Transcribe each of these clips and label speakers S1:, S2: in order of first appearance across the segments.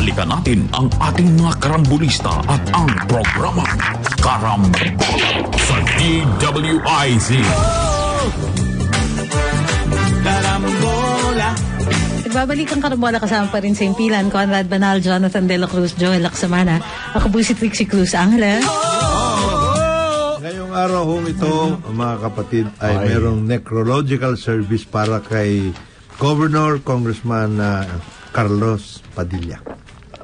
S1: balikan natin ang ating mga karambulista at ang programa Karambola sa DWIZ.
S2: Nagbabalik ang karambola kasama pa rin sa impilan. Conrad Banal, Jonathan De La Cruz, Joel Laksamana. Ako po si Trixie Cruz Angela.
S3: Ngayong araw hong ito, mga kapatid, ay merong necrological service para kay Governor Congressman ah, Carlos Padilla.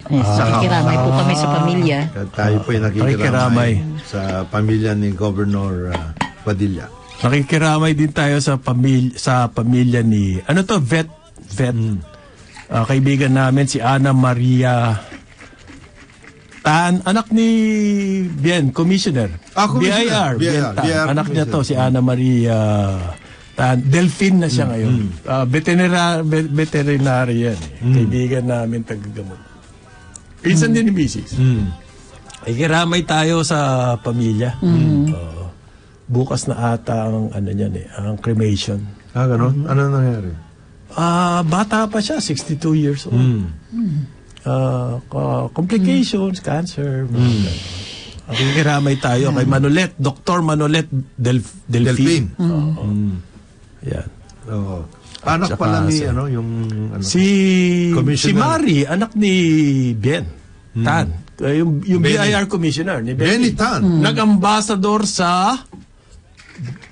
S2: Yes, nakikiramay po kami sa pamilya.
S3: At tayo po ay
S4: Nakikiramay.
S3: sa pamilya ni Governor ah, Padilla.
S4: Nakikiramay din tayo sa pamilya sa pamilya ni ano to vet vet Ah, kaibigan namin si Ana Maria Tan, anak ni Bien, Commissioner.
S3: Ah, Commissioner.
S4: BIR,
S3: BIR,
S4: Bien Tan.
S3: BIR
S4: anak niya to, si Ana Maria Tan. Delphine na siya ngayon. Ah, veterinary, veterinarian. Eh. Kaibigan namin tagagamot. Pinsan din ni Mrs.
S3: Mm.
S4: Ay, kiramay tayo sa pamilya. Oo. bukas na ata ang ano niyan eh, ang cremation.
S3: Ah, ganun? Ano nangyari?
S4: Ah, bata pa siya, 62 years old.
S3: Mm.
S4: Ah, ka- complications, cancer. mga ganun. Ang kiramay tayo kay Manolet, Dr. Manolet Del
S3: Delphine.
S4: Delphine. Oo. Yan.
S3: Oo. Anak
S4: Tsaka
S3: pala ni,
S4: sa-
S3: ano, yung, ano,
S4: Si si Mari, anak ni Bien Tan. Eh, Yung, yung
S3: Benny.
S4: BIR commissioner ni
S3: Benny
S4: Benny.
S3: Tan.
S4: Nag-ambassador sa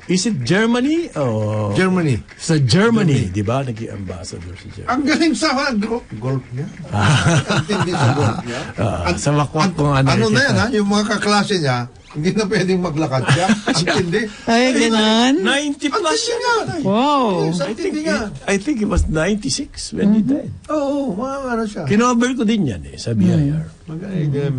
S4: Is it Germany? Oh,
S3: Germany.
S4: sa Germany, di ba? Nag-ambassador sa Germany.
S3: Ang galing sa uh, golf, golf niya. Ang tindi sa golf niya.
S4: Ah,
S3: Ang-
S4: sa wakwak ko nga
S3: Ano na yan, ha? Yung mga kaklase niya, hindi na pwedeng maglakad siya. Ang tindi.
S2: Ay, ganun.
S4: 90
S3: Ang
S4: plus
S3: tindi
S4: siya.
S3: nga.
S2: Wow.
S3: Yes, ang
S4: I think,
S3: tindi nga.
S4: I think it was 96 when he died.
S3: Oo, mga ano siya.
S4: Kinover ko din yan eh, sa BIR.
S3: Magaling din.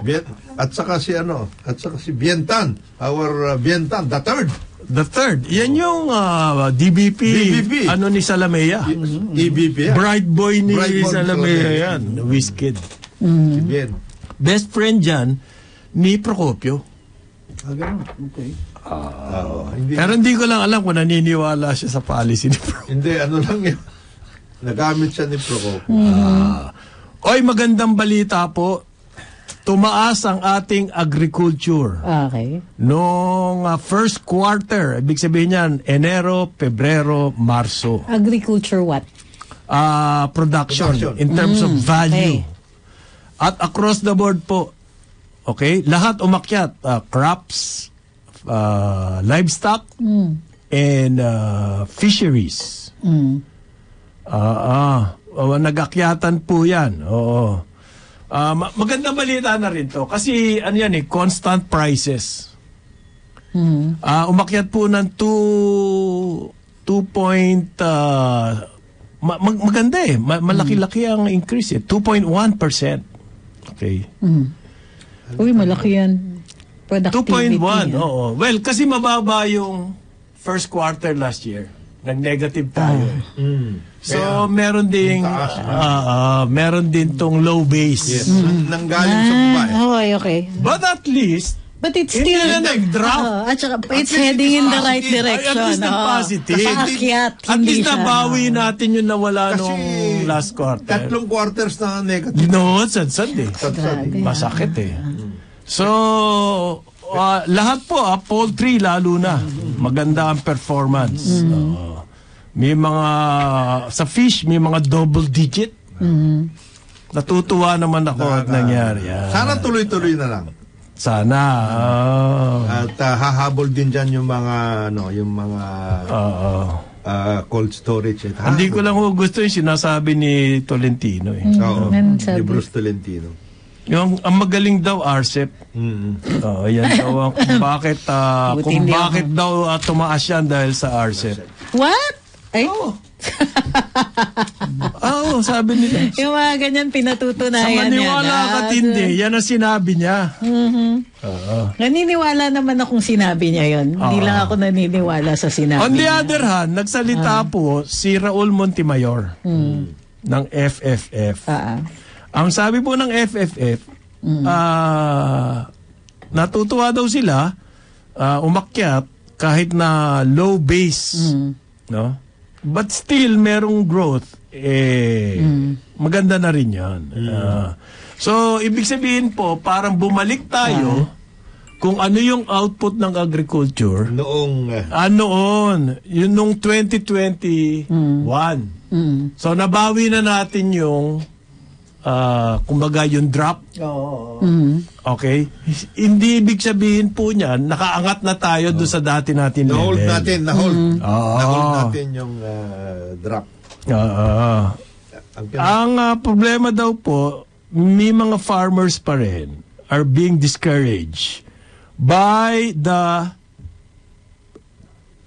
S3: Bien, at saka si ano, at saka si Bientan, our uh, Bientan, the third.
S4: The third, yan yung ah, DBP,
S3: DBP.
S4: ano ni Salamea.
S3: EBP. yan.
S4: Bright boy ni
S3: Bright boy
S4: Salamea
S3: Salamea.
S4: yan, Wizkid.
S3: Si Bien.
S4: Best friend dyan ni Procopio.
S3: Ah, ganun. Okay. Oo, hindi,
S4: Pero hindi ko lang alam kung naniniwala siya sa policy ni Procopio.
S3: hindi, ano lang yun. Nagamit siya ni Procopio.
S4: Ah. Oy, magandang balita po. Tumaas ang ating agriculture.
S2: Okay.
S4: Noong ah, first quarter, ibig sabihin niyan, Enero, Pebrero, Marso.
S2: Agriculture what?
S4: Ah, production,
S3: Production.
S4: in terms of value.
S2: okay.
S4: At across the board po, okay, lahat umakyat. Ah, crops, ah, livestock, and ah, fisheries.
S2: Mm.
S4: Ah, ah, oh, nag-akyatan po yan. Oo. Ma- magandang balita na rin to. Kasi ano yan eh, constant prices.
S2: Mm.
S4: Ah, umakyat po ng 2 2 point ah, ma- mag- maganda eh. Ma- malaki-laki ang increase eh. 2.1%. Okay.
S2: Uy, malaki yan. Productivity.
S4: 2.1.
S2: ah.
S4: Oo. Well, kasi mababa yung first quarter last year. Nag-negative tayo. eh.
S3: Mm.
S4: So, meron ding
S3: taas
S4: ah, ah, meron din tong low base.
S3: Yes. Nang galing sa babae.
S2: Ah, okay, okay.
S4: But at least,
S2: But it's
S4: Hindi
S2: still...
S4: na nag-drop.
S2: Oo, at saka, it's heading in the
S3: positive.
S2: right direction.
S4: At least
S2: oo.
S4: nag-positive.
S2: Paakyat,
S4: at
S2: hindi
S4: least nabawi natin yung nawala
S3: Kasi
S4: nung last quarter.
S3: tatlong quarters na negative.
S4: No, sad-sad eh.
S3: Sad-sad.
S4: Masakit eh. So, ah, lahat po, ah, poultry lalo na. Maganda ang performance. Oo. may mga, sa fish, may mga double digit. Natutuwa naman ako at nangyari. yan.
S3: Sana tuloy-tuloy na lang.
S4: Sana. ah.
S3: At ah, hahabol din dyan yung mga, ano, yung mga
S4: Oo.
S3: ah, cold storage. At
S4: Hindi ko lang gusto yung sinasabi ni Tolentino eh.
S3: Oo,
S2: Ano
S3: ni? Bruce Tolentino.
S4: Yung ang magaling daw RCEP.
S3: Mm.
S4: Oo, yan daw ang kung bakit ah,
S2: Buti
S4: kung
S2: hindi ako-
S4: bakit daw ah, tumaas yan dahil sa RCEP.
S2: What? Ay,
S4: Oo, sabi nila.
S2: yung mga ganyan
S4: Sa
S2: pinatutunayan
S4: maniwala
S2: yan.
S4: ka
S2: ah.
S4: tindi, yan ang sinabi niya. Oo.
S2: Naniniwala naman akong sinabi niya yon. Hindi
S4: Oo.
S2: lang ako naniniwala sa sinabi
S4: On the
S2: niya.
S4: other hand, nagsalita po si Raul Montemayor ng FFF.
S2: Ah, ah.
S4: Ang sabi po ng FFF, ah, natutuwa daw sila ah, umakyat kahit na low base, no? But still merong growth eh, maganda na rin yan. Ah, so, ibig sabihin po, parang bumalik tayo kung ano yung output ng agriculture
S3: Noong uh,
S4: Anoon, yun nung 2021. So nabawi na natin yung ah, kumbaga yung drop.
S5: Oo.
S4: Okay? Hindi ibig sabihin po niyan, nakaangat na tayo doon sa dati natin
S3: na-hold
S4: level.
S3: natin, na-hold.
S4: Oo.
S3: Na-hold natin yung uh, drop.
S4: Oo.
S3: Ang pin-
S4: Ang ah, problema daw po, may mga farmers pa rin are being discouraged by the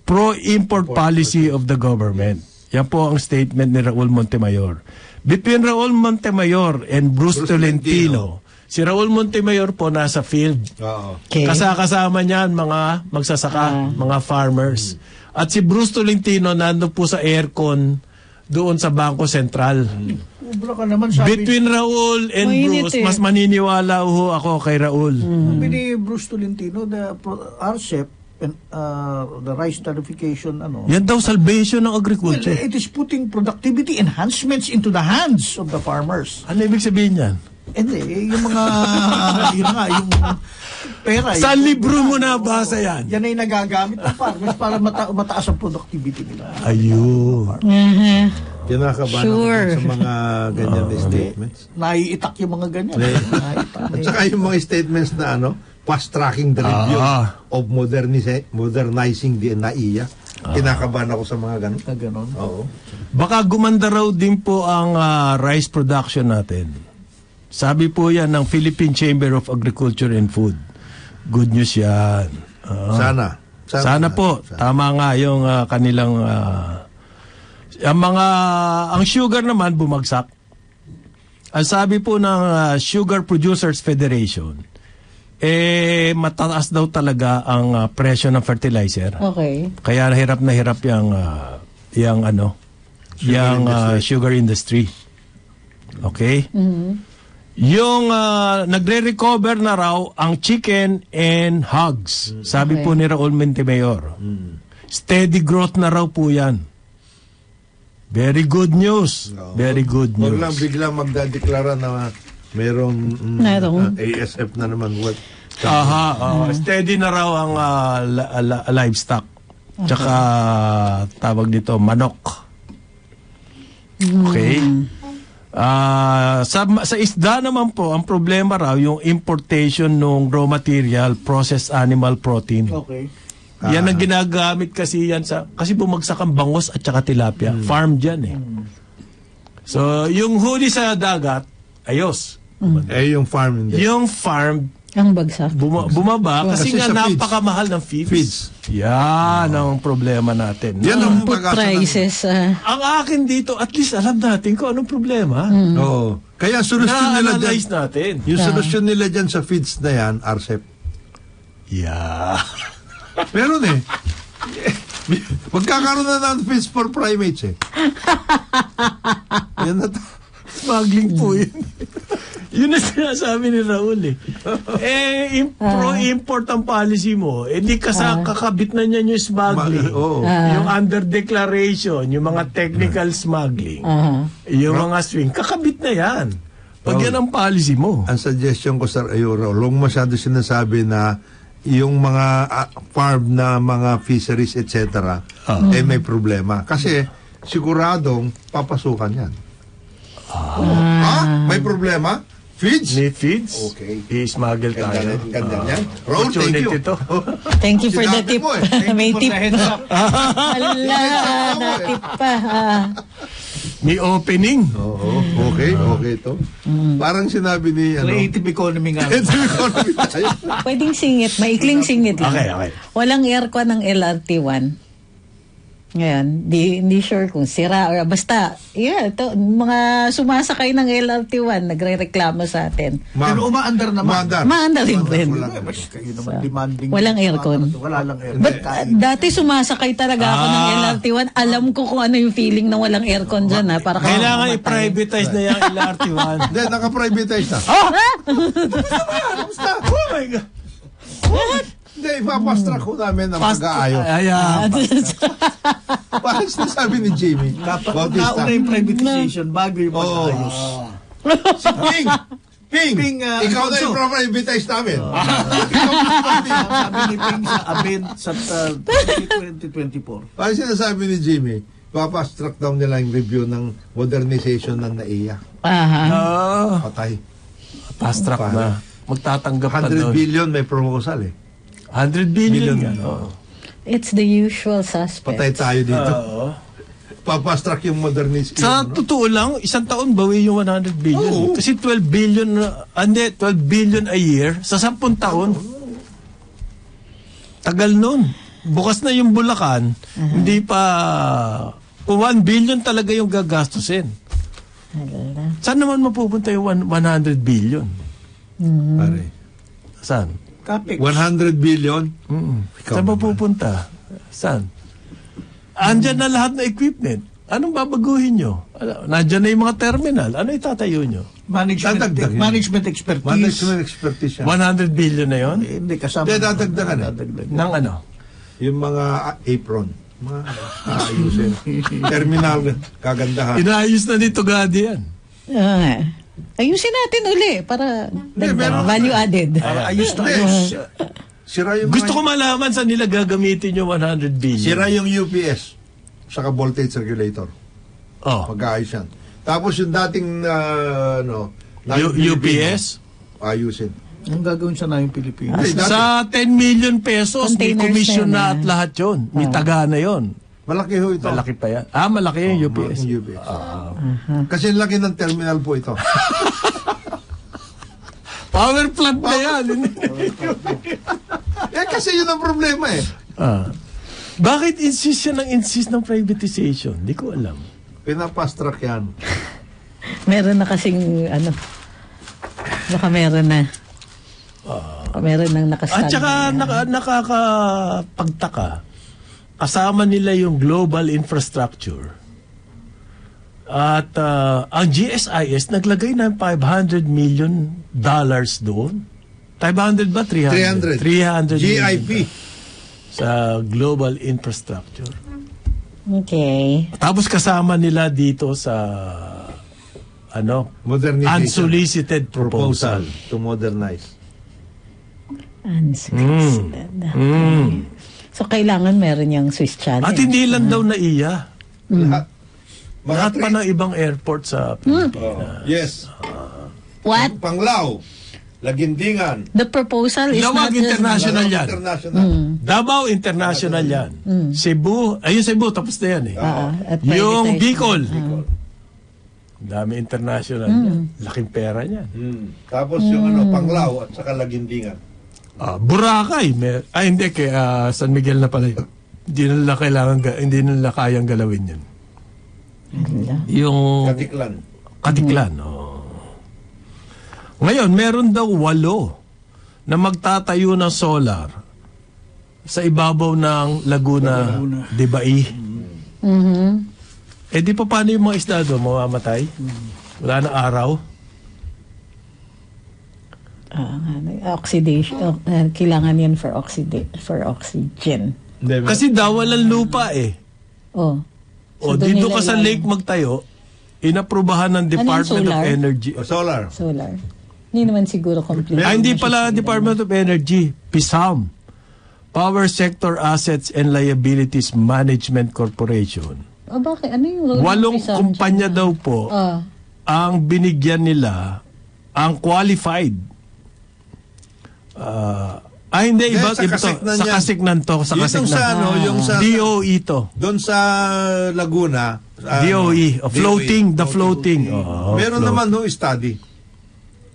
S4: pro-import policy of the government. Yan po ang statement ni Raul Montemayor. Between Raul Montemayor and Bruce,
S3: Bruce
S4: Tolentino, si Raul Montemayor po nasa field.
S3: Oo.
S2: Okay.
S4: Kasakasama niyan mga magsasaka, mga farmers. At si Bruce Tolentino nando po sa aircon doon sa Bangko Sentral.
S5: Ubra ka naman sabi,
S4: Between Raul and
S2: Mainit
S4: Bruce,
S2: eh.
S4: mas maniniwala ho ako kay Raul.
S5: sabi ni Bruce Tolentino, the RCEP, uh, the rice tarification, ano,
S4: Yan daw salvation ng
S5: well,
S4: agriculture.
S5: it is putting productivity enhancements into the hands of the farmers.
S4: Ano ibig sabihin yan?
S5: Hindi, eh, yung mga, yun nga, yung pera.
S4: Sa
S5: yung-
S4: libro mo nabasa yan?
S5: Yan ay nagagamit ng farmers para mata- mataas ang productivity nila.
S4: Ayun.
S2: Mhm.
S3: Kinakabahan
S2: Sure.
S3: ako sa mga ganyan na statements.
S5: Naiitak yung mga ganyan. Naiitak na
S3: At saka yung mga statements na ano, fast-tracking the review
S4: Ah.
S3: of modernise- modernizing the NAIA. Kinakabahan ako sa mga ganun.
S5: Na ganon.
S3: Oo.
S4: Baka gumanda raw din po ang ah, rice production natin. Sabi po yan ng Philippine Chamber of Agriculture and Food. Good news yan. Ah.
S3: Sana.
S4: Sana, po.
S3: Sana.
S4: Tama nga yung ah, kanilang... ah, ang mga... Ang sugar naman bumagsak. Ang sabi po ng ah, Sugar Producers Federation, eh mataas daw talaga ang ah, presyo ng fertilizer.
S2: Okay.
S4: Kaya hirap na hirap yung, ah, yung ano, yung ah, sugar industry. Okay? Yung ah, nagre-recover na raw ang chicken and hogs. Sabi po ni Raul Mentemayor. Steady growth na raw po yan. Very good news. Very good
S3: Huwag lang
S4: news.
S3: biglang magdadeklara na merong mm,
S2: Merong.
S3: ah, ASF na naman. What?
S4: Aha, oo. steady na raw ang ah, la- la- livestock. Tsaka tawag dito manok. Okay? Ah, sa sa isda naman po, ang problema raw yung importation ng raw material, processed animal protein.
S5: Okay.
S4: Yan ang ginagamit kasi yan sa kasi bumagsak ang bangos at saka tilapia. Farm diyan eh. So, yung huli sa dagat, ayos.
S3: Eh, yung farm hindi.
S4: Yung farm
S2: Ang bagsak.
S4: Buma- bumaba kasi,
S3: Kasi
S4: nga napakamahal ng feeds.
S3: Feeds.
S4: Yan ang problema natin.
S3: Yan ang ng-
S2: prices. ah.
S4: Ang akin dito, at least alam natin kung anong problema.
S3: Oo. Kaya solusyon nila dyan,
S4: natin.
S3: yung solusyon nila dyan sa feeds na yan, RCEP.
S4: Yeah.
S3: Meron eh. Magkakaroon na ng feeds for primates eh. yan na to.
S4: Smuggling po yun. yun ang sinasabi ni Raul eh. Eh, im- pro-import ang policy mo. Eh, di kasa, kakabit na niyan yung smuggling.
S3: Ma- oo.
S4: Yung under declaration, yung mga technical smuggling,
S2: Aha.
S4: yung mga swing, kakabit na yan. Pag yan ang policy mo.
S3: Ang suggestion ko sa Ayuro, long masyado sinasabi na yung mga ah, farm na mga fisheries, etc., eh may problema. Kasi siguradong papasukan yan. Ah, may problema? Feeds?
S4: Need feeds?
S3: Okay.
S4: I-smuggle
S3: Ganda,
S4: tayo.
S3: na- ganda niyan. Raul, thank you.
S4: Opportunity to.
S2: Thank you for the
S3: Sinabi
S2: tip.
S3: mo eh.
S2: May
S5: For
S2: tip
S5: the heads
S2: pa.
S5: up.
S2: Ala, na-tip pa. ah.
S4: May opening.
S3: Oo, okay, okay to. Parang sinabi ni, ano,
S5: Creative economy nga.
S3: economy tayo.
S2: Pwedeng singit. Maikling singit lang.
S4: Okay, okay.
S2: Walang aircon ng LRT1. Ngayon, di, hindi sure kung sira or basta, yeah, to, mga sumasakay ng LRT1 nagre-reklamo sa atin.
S3: Ma'am,
S5: Pero umaandar naman.
S3: Umaandar.
S2: Maandar rin
S3: wala.
S5: Kayo naman demanding.
S2: Walang aircon.
S5: Wala lang aircon.
S2: But uh, dati sumasakay talaga ako ng LRT1. Alam ko kung ano yung feeling ng walang aircon dyan ha. Para
S4: Kailangan i-privatize na yung LRT1.
S3: Hindi, naka-privatize na.
S4: oh my God. What?
S3: Hindi, ipapastrack ko namin ang pag-aayos.
S4: Ayan.
S3: Bakit sinasabi ni Jimmy?
S5: Dapat
S3: Bautista.
S5: nauna yung privatization bago yung
S3: Oo.
S5: pag-ayos.
S3: Si Ping! Ping!
S5: Ping, ah,
S3: ikaw na
S5: Alfonso.
S3: yung privatize namin. ikaw na
S5: Sabi ni Ping sa Abent sa uh, 2024.
S3: Bakit sinasabi ni Jimmy? Papastrack daw nila yung review ng modernization ng NAIA.
S2: Aha.
S4: Ah,
S3: Patay.
S4: fast track na. Magtatanggap pa
S3: 100
S4: doon.
S3: billion may proposal eh.
S4: 100 billion.
S3: Billion.
S4: yan, oo.
S2: It's the usual suspect.
S3: Patay tayo dito.
S4: Oo.
S3: Papastrack yung modernization.
S4: Sa totoo lang, isang taon bawi yung 100 billion.
S3: Oo.
S4: Kasi 12 billion, hindi, 12 billion a year sa 10 taon. Tagal nun. Bukas na yung Bulacan, hindi pa... Kung 1 billion talaga yung gagastusin. Saan naman mapupunta yung one- 100 billion?
S3: Pare.
S4: Saan?
S5: Capex.
S3: 100 billion?
S4: Mm.
S3: Ikaw
S4: Saan
S3: naman.
S4: mapupunta? Saan? Andyan na lahat na equipment. Anong babaguhin nyo? Nandyan na yung mga terminal. Ano itatayo nyo?
S5: Management,
S3: Dadagdagan.
S5: management expertise.
S3: Management expertise yan.
S4: 100 billion na yon?
S5: Eh, Hindi, kasama.
S3: Hindi, dadagdagan eh.
S5: Dadagdagan.
S4: Nang ano?
S3: Yung mga ah, apron. Mga aayusin. Terminal, kagandahan.
S4: Inaayos na nito Gadi yan.
S2: Ah. Ayusin natin uli para dagdag,
S3: meron-
S2: value added.
S5: Ay, ayos na ayos.
S3: si- Sira yung
S4: Gusto ko malaman saan nila gagamitin yung 100 billion.
S3: Sira yung UPS. Saka voltage regulator.
S4: Oh.
S3: Pag-aayos yan. Tapos yung dating, ah, ano,
S4: U- UPS?
S3: Ayusin.
S5: Ang gagawin sa namin Pilipinas.
S3: Hindi, dati,
S4: Sa 10 million pesos, may
S2: Containers
S4: commission
S2: na
S4: na at
S2: ah.
S4: lahat yun. May taga na yun.
S3: Malaki ho ito.
S4: Malaki pa yan. Ah, malaki yung UPS.
S3: Malaking UPS. Kasi laki ng terminal po ito.
S4: Power plant na yan.
S3: eh, kasi yun ang problema eh.
S4: ah. Bakit insist siya ng insist ng privatization? Hindi ko alam.
S3: Pinapastrack yan.
S2: Meron na kasing ano, baka meron na. Baka meron nang nakastand.
S4: At saka naka, nakakapagtaka, kasama nila yung global infrastructure. At ah, ang GSIS naglagay ng 500 million dollars doon. 500 ba? 300? 300
S3: 300. GIP.
S4: sa global infrastructure.
S2: Okay.
S4: Tapos kasama nila dito sa ano
S3: Modernization.
S4: unsolicited proposal.
S3: proposal to modernize.
S2: Unsolicited.
S4: Mm.
S2: So, kailangan meron yung Swiss challenge.
S4: At hindi lang daw naiya.
S3: Lahat. Mga
S4: Lahat pa
S3: tri-
S4: ng ibang airport sa Pilipinas.
S3: Oh, yes.
S2: What?
S3: Panglao. Lagindingan.
S2: The proposal is
S4: Lawag
S2: not just...
S4: international yan.
S3: International.
S4: Davao International yan. Cebu, ayun Cebu, tapos na yan eh.
S2: Ah, at
S4: Yung
S2: privatized
S4: Bicol.
S2: na.
S4: Dami international yan. Laking pera niyan.
S3: Hmm. Tapos yung ano, Panglao at saka Lagindingan.
S4: Ah, Boracay. May, ay hindi, kay ah, San Miguel na pala yun. Hindi nila kailangan, ga- hindi nila kayang galawin yun. Yung
S3: Katiklan.
S4: Katiklan. oh. Ngayon, meron daw walo na magtatayo ng solar sa ibabaw ng Laguna, de Bai.
S2: Mhm.
S4: Eh di pa paano yung mga isda doon? Mamamatay? Wala na araw?
S2: Ah, ano, oxidation. oh, ah, kailangan yan for, oxida- for oxygen.
S4: Kasi daw walang lupa eh.
S2: Oh.
S4: O
S2: So, doon
S4: dito ka sa lake magtayo, inaprubahan ng Department of? Energy.
S3: O, solar.
S2: Solar. Hindi naman siguro complete.
S4: Ah, hindi pala Department of Energy, PISAM. Power Sector Assets and Liabilities Management Corporation.
S2: Oh, bakit? Ano yung role ng
S4: Walong
S2: PISAM
S4: kumpanya
S2: dyan?
S4: daw po
S2: Ah.
S4: ang binigyan nila ang qualified. Ah, ah, hindi,
S3: Hindi,
S4: iba,
S3: sa
S4: iba to.
S3: Kasiknan
S4: Sa
S3: yan.
S4: Kasiknan to. Sa
S3: Yun yung
S4: Kasiknan.
S3: sa ano, yung sa...
S4: DOE to.
S3: Doon sa Laguna. ano,
S4: DOE, oh, floating,
S3: DOE.
S4: the floating. Oh,
S3: Meron
S4: float.
S3: naman no study.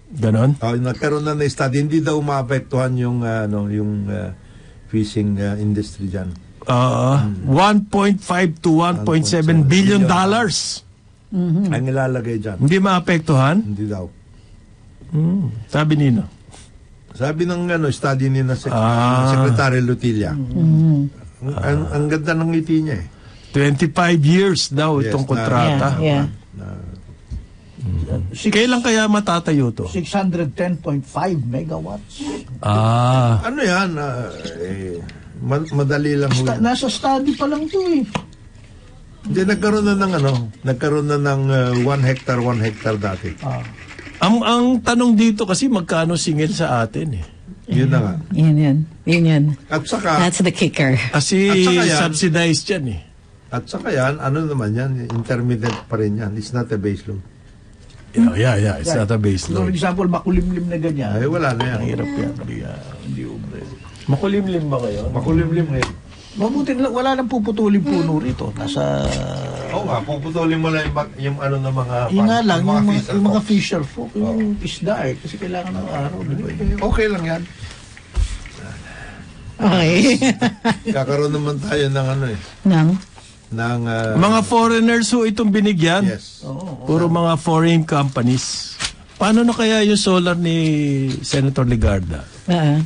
S4: Ganon?
S3: Oh, nagkaroon na ng study. Hindi daw maapektuhan yung ano yung uh, fishing uh, industry diyan.
S4: Oo. 1.5 to 1.7 billion dollars.
S3: Ang ilalagay diyan.
S4: Hindi maapektuhan?
S3: Hindi daw.
S4: Hmm. Sabi nino.
S3: Sabi ng ano study ni na Sec-
S4: Ah.
S3: Secretary Lutilla. Ang, ang, ang ganda ng ngiti niya eh.
S4: 25 years daw
S3: Yes,
S4: itong
S3: na-
S4: kontrata.
S2: Yeah, yeah.
S3: Na,
S5: Six-
S4: Kailan kaya matatayo to?
S5: 610.5 megawatts.
S4: Ah,
S3: Ano yan? ah, eh, ma- madali lang ho
S5: Sta-
S3: yan.
S5: nasa study pa lang to eh.
S3: Hindi, nagkaroon na ng ano, nagkaroon na ng 1 hectare, 1 hectare dati.
S5: Ah.
S4: Ang, ang tanong dito kasi magkano singil sa atin eh.
S3: Yun na nga.
S2: Yun yun. Yun yun.
S3: At saka,
S2: That's the kicker.
S4: Kasi
S3: At saka yan-
S4: subsidized yan eh.
S3: at saka yan, ano naman yan, intermittent pa rin yan. It's not a base load.
S4: Yeah, yeah, yeah. It's not a base
S5: For
S4: load.
S5: example, makulimlim na ganyan.
S3: Ay, wala na yan.
S5: Ang hirap yan. Hindi, ah, hindi ubre.
S4: Makulimlim ba kayo?
S3: Makulimlim ngayon.
S5: Mabuti na wala nang puputulin puno rito. Nasa...
S3: Oo nga, puputulin mo lang yung, bag- yung ano ng mga...
S5: Yung nga lang, yung, mga,
S3: fisher
S5: yung mga fisher folk, yung isda eh. Kasi kailangan ng araw, di ba?
S3: Okay lang yan.
S2: Okay.
S3: Kakaroon naman tayo ng ano eh.
S2: Nang?
S3: Ng... ah,
S4: Mga foreigners ho itong binigyan.
S3: Yes.
S4: Puro mga foreign companies. Paano na kaya yung solar ni Senator Ligarda?
S2: Ah.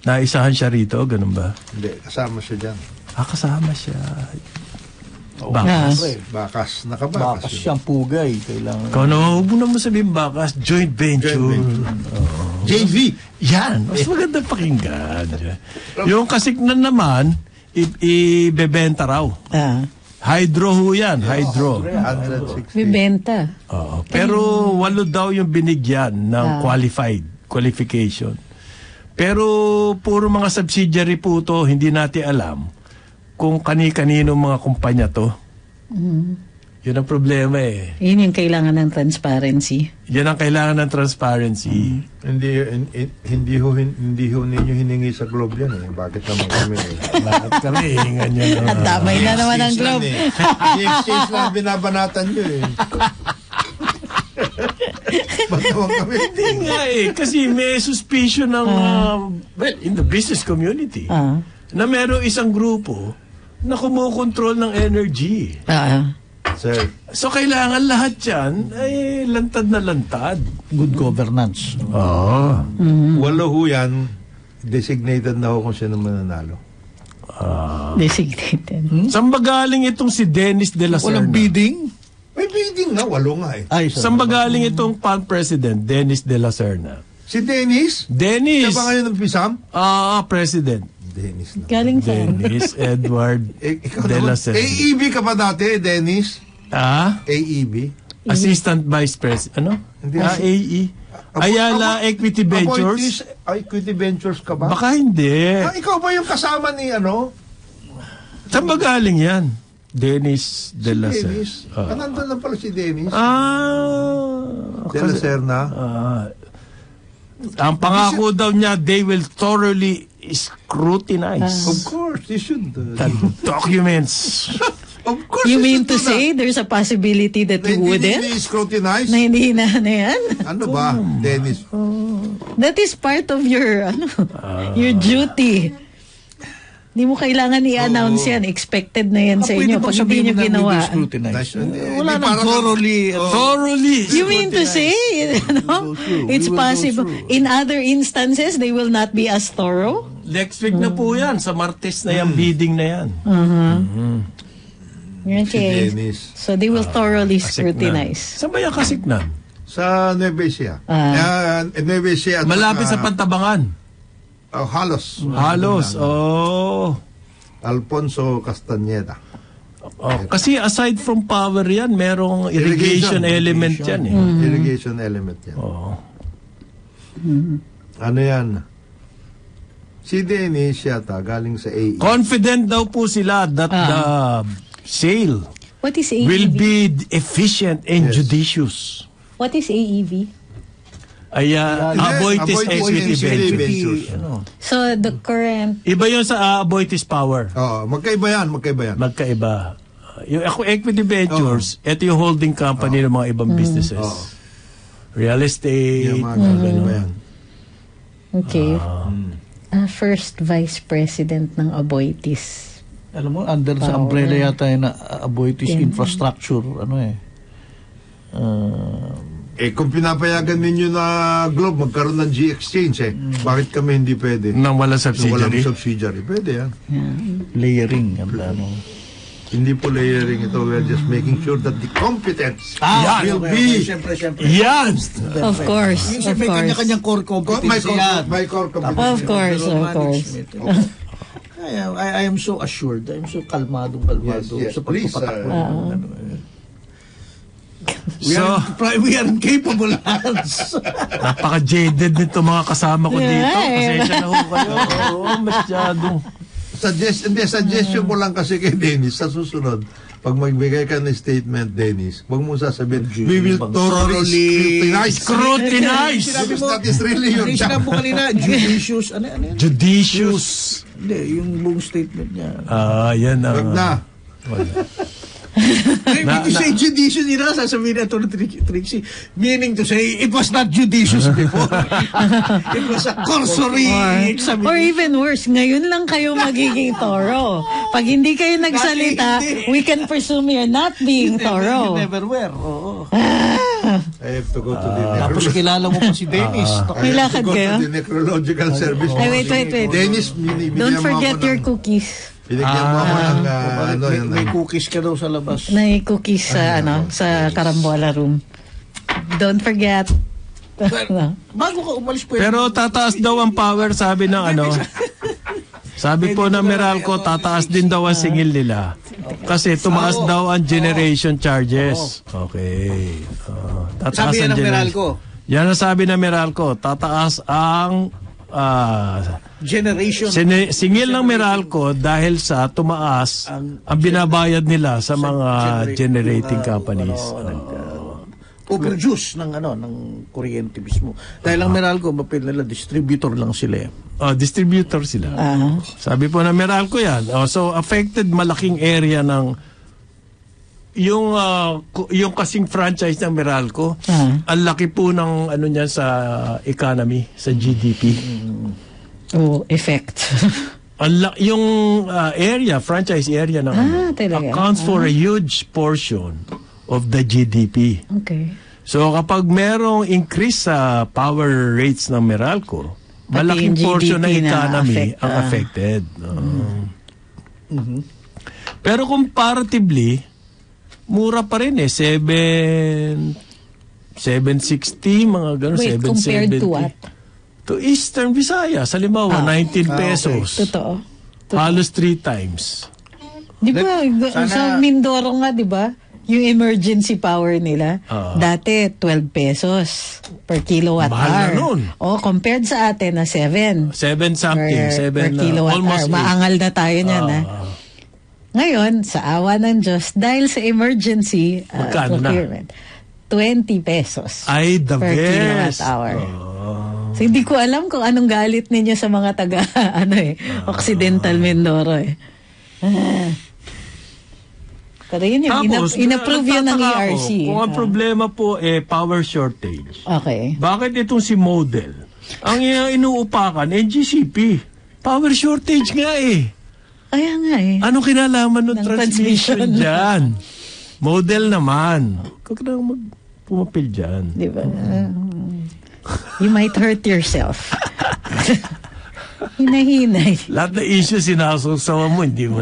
S4: Naisahan siya rito, ganun ba?
S3: Hindi, kasama siya dyan.
S4: Ah, kasama siya.
S2: Ah.
S4: Bakas.
S3: Bakas. Nakabakas
S5: Bakas
S3: yun.
S5: siyang pugay. Kailangan...
S4: Ikaw naman, huwag mo naman sabihin bakas. Joint venture.
S3: Joint venture. JV.
S4: Yan. Mas maganda pakinggan. yung kasiknan naman, i- ibebenta raw.
S2: Ah.
S4: Hydro ho yan. Hydro.
S3: 160.
S2: Bibenta.
S4: Oo. Pero walo daw yung binigyan ng
S2: Ah.
S4: qualified qualification. Pero puro mga subsidiary po to, hindi natin alam kung kani-kanino mga kumpanya to. Yun ang problema eh.
S2: Yun yung kailangan ng transparency.
S4: Yan ang kailangan ng transparency.
S3: Hindi, hin- hin- hindi ho, hin- hindi ho ninyo hiningi sa Globe yan eh. Bakit naman kami eh.
S4: Bakit kami hingan nyo?
S2: At damay na naman ang globe.
S3: eh. The exchange lang binabanatan nyo eh. Ba't naman kami?
S4: Hindi nga eh. Kasi may suspicion ng, uh, well, in the business community,
S2: Ah.
S4: na meron isang grupo na kumukontrol ng energy.
S2: Ah.
S3: Sir,
S4: So kailangan lahat yan ay lantad na lantad.
S5: Good governance.
S4: Oo.
S3: walo ho yan. Designated na ho kung sino mananalo.
S2: Designated.
S4: Saan ba galing itong si Dennis de la
S5: Walang
S4: Serna?
S5: bidding?
S3: Bidding nga, walo nga eh.
S5: Ay,
S4: Saan ba galing itong pan president, Dennis de la Serna?
S3: Si Dennis?
S4: Dennis!
S3: Siya ba ngayon ng pisam?
S4: Ah, president.
S3: Dennis na.
S2: Galing saan?
S4: Dennis Edward
S3: Eh, ikaw
S4: de la
S3: naman.
S4: Serna.
S3: AEB ka pa dati, Dennis?
S4: Ah?
S3: AEB?
S4: Assistant Vice President. Ano?
S3: Hindi.
S4: Ah, AE. Ayala
S3: Abo-
S4: Equity Ventures.
S3: Appointees, Equity Ventures ka ba?
S4: Baka hindi.
S3: Ah, ikaw ba yung kasama ni ano?
S4: Saan ba galing yan? Dennis de la Serna.
S3: Dennis. Ah, nandun na pala si Dennis.
S4: Ah.
S3: De La Serna.
S4: Ah, ang pangako daw niya, they will thoroughly scrutinize
S3: Of course, you should. uh,
S4: the documents.
S3: of course,
S2: You mean
S3: should
S2: to say there's a possibility that
S3: that.
S2: you wouldn't?
S3: hindi scrutinize?
S2: Na hindi na ano yan?
S3: Ano ba, Dennis?
S2: That is part of your, ano, your duty. Hindi mo kailangan i-announce yan. Expected na yan sa inyo. Pag hindi nyo ginawa.
S3: Hindi,
S5: Wala nang
S3: parang-
S5: thoroughly...
S4: thoroughly.
S2: You mean to say, you know, it's possible. In other instances, they will not be as thorough?
S4: Next week na po yan. Sa Martes na yan, bidding na yan.
S2: Okay.
S3: Dennis.
S2: So they will thoroughly
S4: Kasiknan.
S2: scrutinize.
S4: Saan ba yung kasiknan?
S3: Sa Nueva Ecija.
S2: Ah.
S3: Uh, Nueva Ecija at
S4: Malapit sa Pantabangan.
S3: Oh, Halos.
S4: Halos. Oh.
S3: Alfonso Castañeda.
S4: oh. Kasi aside from power yan, merong irrigation,
S3: Irrigation.
S4: element yan eh.
S3: Irrigation element yan.
S4: Oh.
S3: Ano yan? Si Dennis yata, galing sa. AE.
S4: Confident daw po sila that the sale
S2: What is AEV?
S4: will be efficient and
S3: Yes.
S4: judicious.
S2: What is AEV?
S4: Ay, uh,
S3: Hindi,
S4: Aboitiz
S3: Aboitiz
S4: Equity
S3: Equity
S4: Ventures.
S3: Ventures.
S5: Ano,
S2: So the current
S4: Iba yun sa uh, Aboitiz Power.
S3: Oh, magkaiba yan, magkaiba yan.
S4: Magkaiba. Uh, yung ako Equity Ventures, ito yung holding company ng mga ibang businesses.
S3: Oo.
S4: Real estate.
S3: Yung mga magkaiba yan.
S2: Okay. Ah, first vice president ng Aboitiz.
S5: alam mo, under sa
S2: Power.
S5: umbrella yata yun na uh, Aboitiz
S2: Yeah.
S5: Infrastructure, ano eh. Uh,
S3: Eh, kung pinapayagan ninyo na Globe, magkaroon ng G-Exchange eh. Bakit kami hindi pwede?
S4: Nang wala
S3: Nung walang
S4: subsidiary.
S3: subsidiary. Pwede yan.
S5: layering, ang plano.
S3: Hindi po layering ito. We're just making sure that the competence
S5: Ah,
S3: will
S5: okay,
S3: be
S5: okay. Siyempre, siyempre.
S4: Yan!
S2: Of course,
S5: Yung
S2: of
S5: siyempre,
S2: course.
S5: kanya-kanyang core
S3: Co-
S5: competence
S3: my core,
S5: yan.
S3: my core
S2: Of
S3: competence.
S2: course, of course.
S5: management, I, am, I, I am so assured. I am so kalmadong kalmado
S3: Yes, yes.
S5: sa
S3: Please,
S5: pagpapatakbo.
S3: uh,
S5: ng ano, eh. We,
S4: So,
S5: are, pri- we are capable hands.
S4: napaka-jaded nito mga kasama ko
S2: Yeah,
S4: dito.
S2: eh.
S4: Pasensya na ho kayo. Oo, masyadong.
S3: Suggest, hindi, suggestion ko lang kasi kay Dennis sa susunod. Pag magbigay ka ng statement, Dennis, huwag mo sasabihin, we will thoroughly scrutinize.
S4: Scrutinize!
S5: Sinabi mo,
S3: That is really your
S5: yung sinabi mo
S3: job.
S5: kanina, judicious, ano, ano?
S4: Judicious.
S5: Hindi, yung buong statement niya.
S4: Ah, yan ang...
S3: Huwag na.
S5: I mean to say judicious, na sasabihin na ito Trick- Trixie. Meaning to say, it was not judicious before. it was a cursory
S2: Or,
S5: examination.
S2: or even worse, ngayon lang kayo magiging thorough. Pag hindi kayo nagsalita, we can presume you're not being
S5: You
S2: thorough.
S5: never were. Oo.
S3: I have to go to the
S5: Tapos
S3: necro-
S5: kilala mo pa si Dennis.
S3: I
S2: May
S3: have to
S2: lakad
S3: go
S2: kayo?
S3: to the necrological service.
S2: Ay, wait, wait, wait.
S3: Dennis,
S2: Don't forget your
S3: ng-
S2: cookies.
S3: Binigyan mo ako ng, ah,
S5: may,
S3: ano,
S5: may,
S3: yun,
S5: may
S3: ah,
S5: cookies ka daw sa labas.
S2: May cookies sa, ano, sa Karambola room. Don't forget. No.
S5: Bago ka umalis po
S4: Pero tataas daw ang power, sabi ng ano. Sabi po ng Meralco, tataas din daw ang singil nila. Kasi tumaas daw ang generation charges. Okay. Ah, tataas
S5: Sabi
S4: ang
S5: ng
S4: gener-
S5: Meralco.
S4: Yan ang sabi ng Meralco, tataas ang ah,
S5: generation.
S4: sini- singil ng Meralco dahil sa tumaas
S5: Ang-
S4: ang binabayad nila sa mga
S5: Genera-
S4: generating
S5: uh,
S4: companies.
S5: o produce ng ano ng kuryente mismo. Dahil ang Meralco, mapil nila distributor lang sila. eh.
S4: Oh, distributor sila.
S2: Ah,
S4: Sabi po ng Meralco yan. Oh, so affected malaking area ng yung ah, ku- yung kasing franchise ng Meralco.
S2: Ah.
S4: Ang laki po ng ano niyan sa economy, sa GDP.
S2: oh, effect.
S4: Ang yung ah, area, franchise area ng
S2: Ah,
S4: ano,
S2: talaga?
S4: accounts for a huge portion of the GDP.
S2: okay.
S4: So kapag merong increase sa power rates ng Meralco,
S2: Pati
S4: malaking portion ng
S2: GDP na
S4: economy
S2: affect,
S4: ang
S2: ah.
S4: affected. Oo. Pero comparatively, mura pa rin eh. 7 760, mga gano'n,
S2: Wait, compared
S4: 770.
S2: to what?
S4: To Eastern Visayas, halimbawa,
S2: Ah.
S4: 19 pesos.
S2: Totoo.
S4: Halos three times.
S2: Di ba,
S5: Sana-
S2: sa Mindoro nga, di ba? Yung emergency power nila,
S4: Oo.
S2: dati 12 pesos per kilowatt
S4: Mahal na
S2: hour.
S4: nun.
S2: O, compared sa atin na 7
S4: 7 something,
S2: per,
S4: 7
S2: per kilowatt
S4: almost
S2: hour.
S4: eight.
S2: Maangal na tayo niyan,
S4: Ah.
S2: ha? Ngayon, sa awa ng Diyos, dahil sa emergency uh,
S4: Magkano na?
S2: procurement, 20 pesos
S4: Ay, the
S2: per
S4: best.
S2: kilowatt hour.
S4: Oh.
S2: So, hindi ko alam kung anong galit ninyo sa mga taga, ano eh, Occidental Mindoro eh. Ah. Pero yun yung,
S4: Tapos,
S2: ina- inapprove yun ng
S4: ako,
S2: ERC.
S4: Kung ang
S2: Ah.
S4: problema po eh power shortage,
S2: Okay.
S4: bakit itong si Model? Ang inuupakan, NGCP. Power shortage nga eh.
S2: Kaya nga eh.
S4: Anong kinalaman ng
S2: Ng
S4: transmission,
S2: transmission.
S4: dyan? Model naman. Huwag na mag pumapil dyan.
S2: Di ba? Ah, you might hurt yourself. Hinahinay.
S4: Lahat na issue sinasawsawa mo, hindi mo.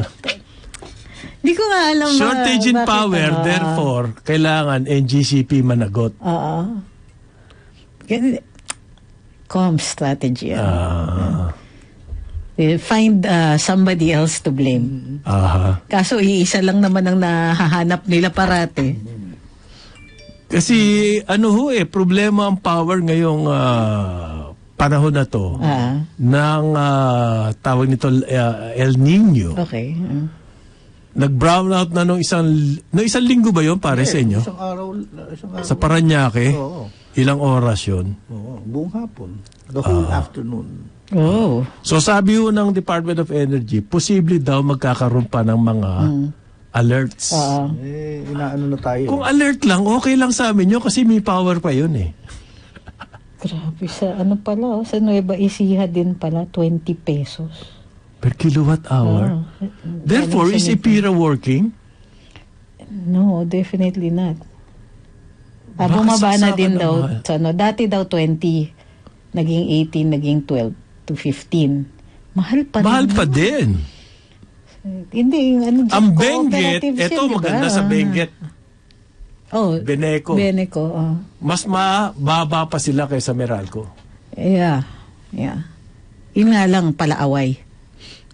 S2: Hindi ko nga alam ba-
S4: Shortage in power,
S2: ano,
S4: therefore, kailangan NGCP managot.
S2: Oo. Com strategy.
S4: Ah,
S2: Eh, Find uh, somebody else to blame.
S4: aha.
S2: Kaso iisa lang naman ang nahahanap nila parate.
S4: Kasi ano ho eh, problema ang power ngayong ah, panahon na to
S2: Ah,
S4: ng ah, tawag nito ah, El Nino.
S2: okay. Mm.
S4: Nag-brown out na nung isang no isang linggo ba 'yon pare sa inyo?
S5: Isang araw, isang araw.
S4: Sa Paranaque.
S5: Oo.
S4: Ilang oras 'yon?
S5: Oo, buong hapon. The whole afternoon.
S2: Oh.
S4: So sabi ho ng Department of Energy, posible daw magkakaroon pa ng mga alerts.
S2: Oo.
S5: Eh, inaano na tayo.
S4: Kung alert lang, okay lang sa amin yun kasi may power pa yun eh.
S2: Grabe sa ano pala, oh, sa Nueva Ecija din pala 20 pesos.
S4: Per kilowatt hour.
S2: Ah,
S4: Therefore, is EPIRA working?
S2: No, definitely not.
S4: Bakit
S2: bumaba na din daw.
S4: mahal?
S2: Sa ano, dati daw 20, naging 18, naging 12 to 15. Mahal pa
S4: Mahal
S2: rin.
S4: pa din.
S2: Hindi, ano,
S4: Ang Benguet,
S2: cooperatives
S4: eto
S2: yun, di ba?
S4: maganda sa Benguet.
S2: Oh,
S4: Beneco.
S2: Beneco, oh.
S4: Mas mababa pa sila kaysa Meralco.
S2: Yeah, yeah. Yun nga lang, palaaway.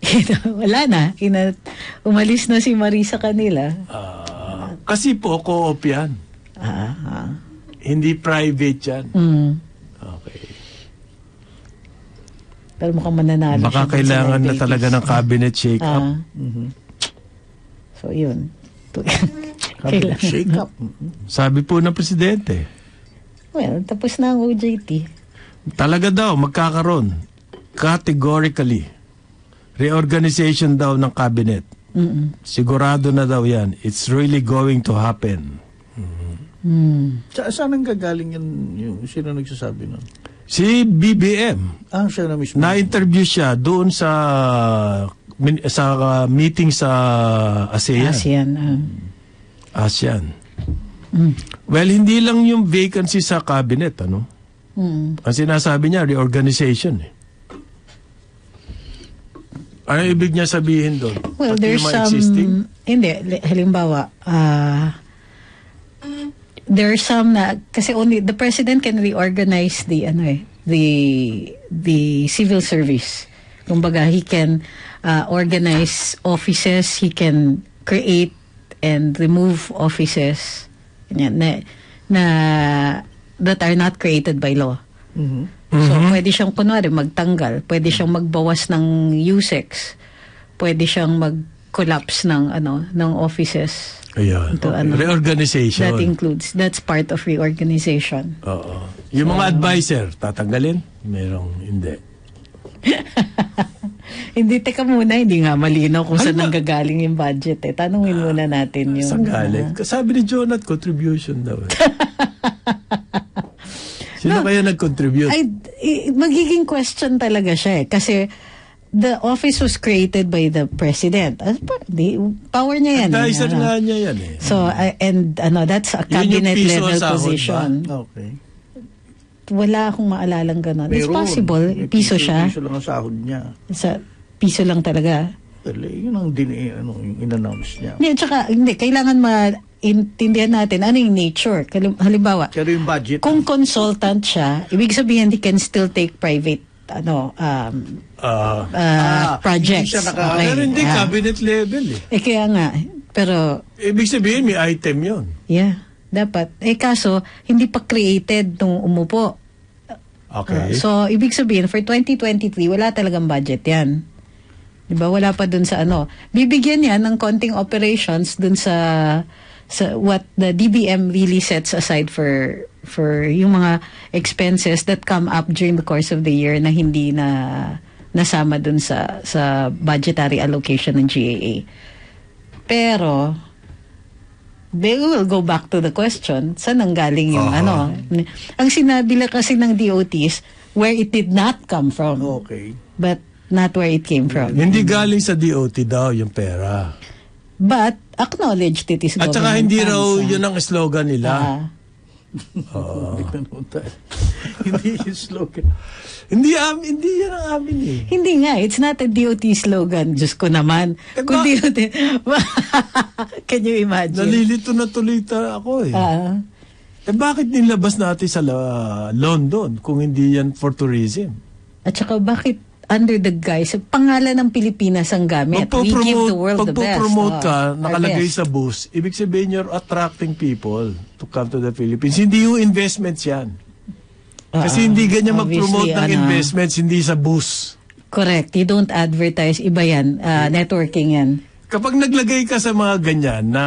S2: Wala na. Ina, umalis na si Marie sa kanila.
S4: Ah, kasi po, co-op yan.
S2: Ah, ah.
S4: Hindi private yan.
S2: Mm.
S4: Okay.
S2: Pero mukhang mananalo
S4: Baka
S2: siya
S4: kailangan na
S2: 1980s.
S4: talaga ng cabinet shake-up.
S2: Ah. So, yun. kailangan.
S5: Shake up.
S4: Sabi po ng presidente,
S2: Well, tapos na ang OJT.
S4: talaga daw magkakaroon categorically reorganization daw ng cabinet.
S2: Mm-mm.
S4: Sigurado na daw yan. It's really going to happen.
S2: Hmm.
S5: Sa, saan ang gagaling yan? Yung, sino nagsasabi nun?
S4: Si BBM,
S5: Ah, siya na mismo.
S4: na-interview siya doon sa min- sa uh, meeting sa ASEAN.
S2: ASEAN. ah.
S4: ASEAN. Well, hindi lang yung vacancy sa cabinet, ano?
S2: Mm.
S4: Ang sinasabi niya, reorganization. Eh. Ano ibig niya sabihin doon?
S2: Well,
S4: Pati
S2: there's some...
S4: existing?
S2: Hindi, li- halimbawa, ah there are some na, kasi only, the president can reorganize the, ano eh, the, the civil service. Kumbaga, he can ah, organize offices, he can create and remove offices ganyan, na, na, that are not created by law.
S5: Mhm.
S2: So, pwede siyang, kunwari, magtanggal. Pwede siyang magbawas ng USEX. Pwede siyang mag-collapse ng, ano, ng offices.
S4: Ayan.
S2: Ito, ano,
S4: Reorganization.
S2: That includes, that's part of reorganization.
S4: Oo. Yung mga advisor, tatanggalin? Merong hindi.
S2: Hindi, teka muna, hindi nga malinaw kung saan
S4: Ano ba?
S2: nanggagaling yung budget eh. Tanungin muna natin yung...
S4: Saan galing? Sabi ni Jonat, contribution daw. eh. Sino kaya nag-contribute?
S2: Ay, i- magiging question talaga siya eh. Kasi the office was created by the president. As pa, di, power niya yan. eh,
S4: Advisor
S2: ano.
S4: niya yan eh.
S2: So, uh, and ano, that's a
S4: Yun
S2: cabinet
S4: piso
S2: level
S4: sahod ba?
S2: position.
S5: Okay.
S2: Wala akong maalalang ganun. It's possible.
S5: May
S2: Piso siya.
S5: Piso lang ang sahod niya.
S2: Sa piso lang talaga.
S5: Eh, yun ang din, eh, ano, yung in-announce niya.
S2: Hindi, tsaka, hindi, kailangan maintindihan natin ano yung nature. Halimbawa,
S5: Pero yung budget,
S2: kung consultant siya, ibig sabihin, he can still take private ano um,
S4: Ah.
S2: uh,
S5: Ah,
S2: projects.
S5: hindi siya naka-
S2: Okay.
S4: Pero hindi
S2: Ah.
S4: cabinet level eh.
S2: Eh, kaya nga. Pero,
S4: Ibig sabihin, may item yon.
S2: yeah, dapat. Eh, kaso, hindi pa created nung umupo.
S4: Okay.
S2: Uh, so, ibig sabihin, for 2023, wala talagang budget yan. Di ba? Wala pa dun sa ano. Bibigyan yan ng konting operations dun sa sa what the DBM really sets aside for for yung mga expenses that come up during the course of the year na hindi na nasama dun sa sa budgetary allocation ng GAA. Pero they will go back to the question, saan ang galing yung ano? Ang sinabi lang kasi ng DOT is where it did not come from,
S5: okay.
S2: but not where it came from.
S4: Hindi galing sa DOT daw yung pera.
S2: But acknowledged it is
S4: At saka hindi raw
S2: ah.
S4: yun ang slogan nila.
S2: Ah.
S5: Tayo. Hindi yung slogan.
S4: Hindi am, hindi yan ang amin eh.
S2: Hindi nga, it's not a DOT slogan. Diyos ko naman.
S4: Eh,
S2: Kung
S4: ba-
S2: DOT, can you imagine?
S4: Nalilito na tuloy ta ako eh.
S2: Ah.
S4: eh bakit nilabas natin sa la- London kung hindi yan for tourism?
S2: at saka bakit under the guise, pangalan ng Pilipinas ang gamit. We give the world the best.
S4: Pagpo-promote
S2: Oh,
S4: ka, nakalagay
S2: best.
S4: sa bus, ibig sabihin you're attracting people to come to the Philippines. Hindi yung investments yan. Kasi
S2: Ah,
S4: hindi ganyan mag-promote ng
S2: ano,
S4: investments, hindi sa bus.
S2: Correct. You don't advertise. Iba yan. Ah, networking yan.
S4: Kapag naglagay ka sa mga ganyan na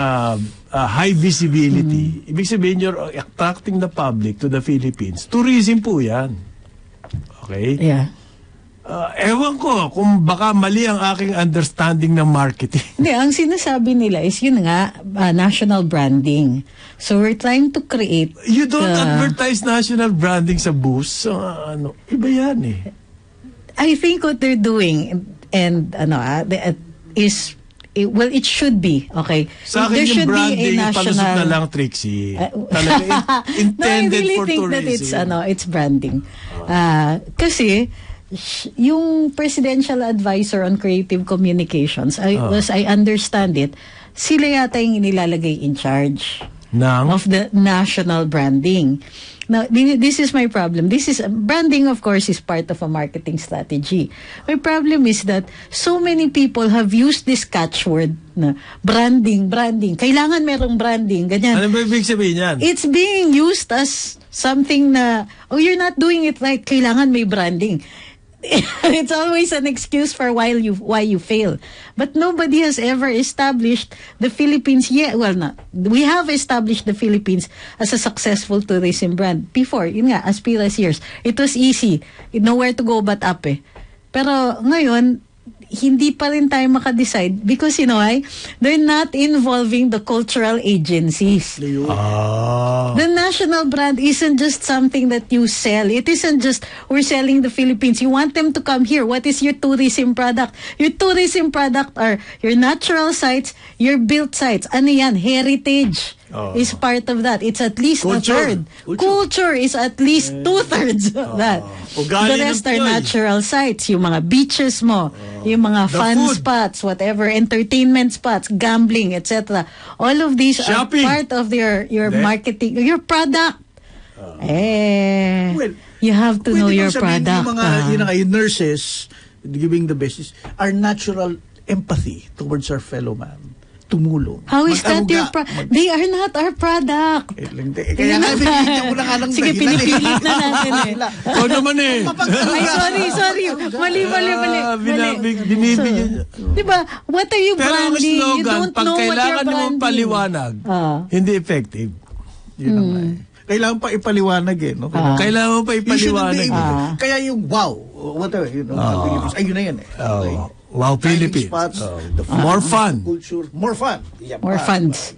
S4: ah, high visibility, ibig sabihin you're attracting the public to the Philippines. Tourism po yan. Okay?
S2: Yeah.
S4: Ah, ewan ko kung baka mali ang aking understanding ng marketing.
S2: Hindi, ang sinasabi nila is yun nga, ah, national branding. So we're trying to create
S4: You don't
S2: the-
S4: advertise national branding sa bus. Ah, ano, iba yan eh.
S2: I think what they're doing and ano ah, the- uh, is it, well it should be okay.
S4: Sa akin
S2: There
S4: yung
S2: should be a
S4: branding, palusot
S2: national-
S4: na lang, Trixie.
S2: Ah,
S4: Talaga, in- intended
S2: no, I really
S4: for
S2: think
S4: tourism.
S2: that it's ano, it's branding. Ah, kasi yung presidential advisor on creative communications, I, as I understand it, sila yata yung inilalagay in charge
S4: Nang?
S2: of the national branding. Now, thi- this is my problem. This is branding, of course, is part of a marketing strategy. My problem is that so many people have used this catchword na branding, branding. Kailangan merong branding, ganyan.
S4: Ano ba ibig sabihin yan?
S2: It's being used as something na, oh, you're not doing it right. Kailangan may branding. it's always an excuse for why you why you fail. But nobody has ever established the Philippines yet. Well, not we have established the Philippines as a successful tourism brand before. Yun nga, as previous years, it was easy. Nowhere to go but up eh. Pero ngayon, hindi pa rin tayo makadecide because you know why? They're not involving the cultural agencies.
S4: Ah.
S2: The national brand isn't just something that you sell. It isn't just we're selling the Philippines. You want them to come here. What is your tourism product? Your tourism product are your natural sites, your built sites. Ano yan? Heritage is part of that. It's at least
S5: Culture.
S2: a third. Culture, is at least two-thirds of that.
S4: Ugali
S2: the rest are natural sites. Yung mga beaches mo, yung mga
S4: The
S2: fun
S4: food.
S2: spots, whatever, entertainment spots, gambling, etc. All of these
S4: Shopping.
S2: are part of your your
S4: Hindi.
S2: marketing, your product. eh,
S5: Well,
S2: you have to know your
S5: sabihin
S2: product.
S5: Yung mga,
S2: ah.
S5: na nga, yung nurses, giving the best is our natural empathy towards our fellow man. Tumulong.
S2: How is that your pro-
S5: mag-
S2: They are not our product.
S5: Eh, lang- eh, Kaya nga, binigyan ko na nga ng
S2: Sige,
S5: dahilan eh.
S2: pinipilit na natin eh.
S4: Ikaw naman eh.
S2: Ay, sorry, sorry. Mali, mali, mali.
S4: Ah,
S2: mali.
S4: binabig- binibigyan.
S2: Di ba, what are you
S4: Pero ang
S2: branding? you
S4: slogan,
S2: don't
S4: pag
S2: know what
S4: kailangan
S2: you're
S4: mo
S2: branding.
S4: paliwanag,
S2: Ah.
S4: hindi effective.
S5: Yun ang nga eh. Kailangan pa ipaliwanag eh. No?
S2: Ah.
S4: Kailangan mo pa
S5: You shouldn't
S4: ipaliwanag.
S5: be able-
S2: Ah.
S5: Kaya yung wow, whatever, you know, sa Philippines, ayun na yan eh. Okay.
S4: Oh. Wow, Philippines.
S5: spots,
S4: Oh.
S5: the food,
S4: More fun.
S5: Culture, more fun. Yan
S2: More funds.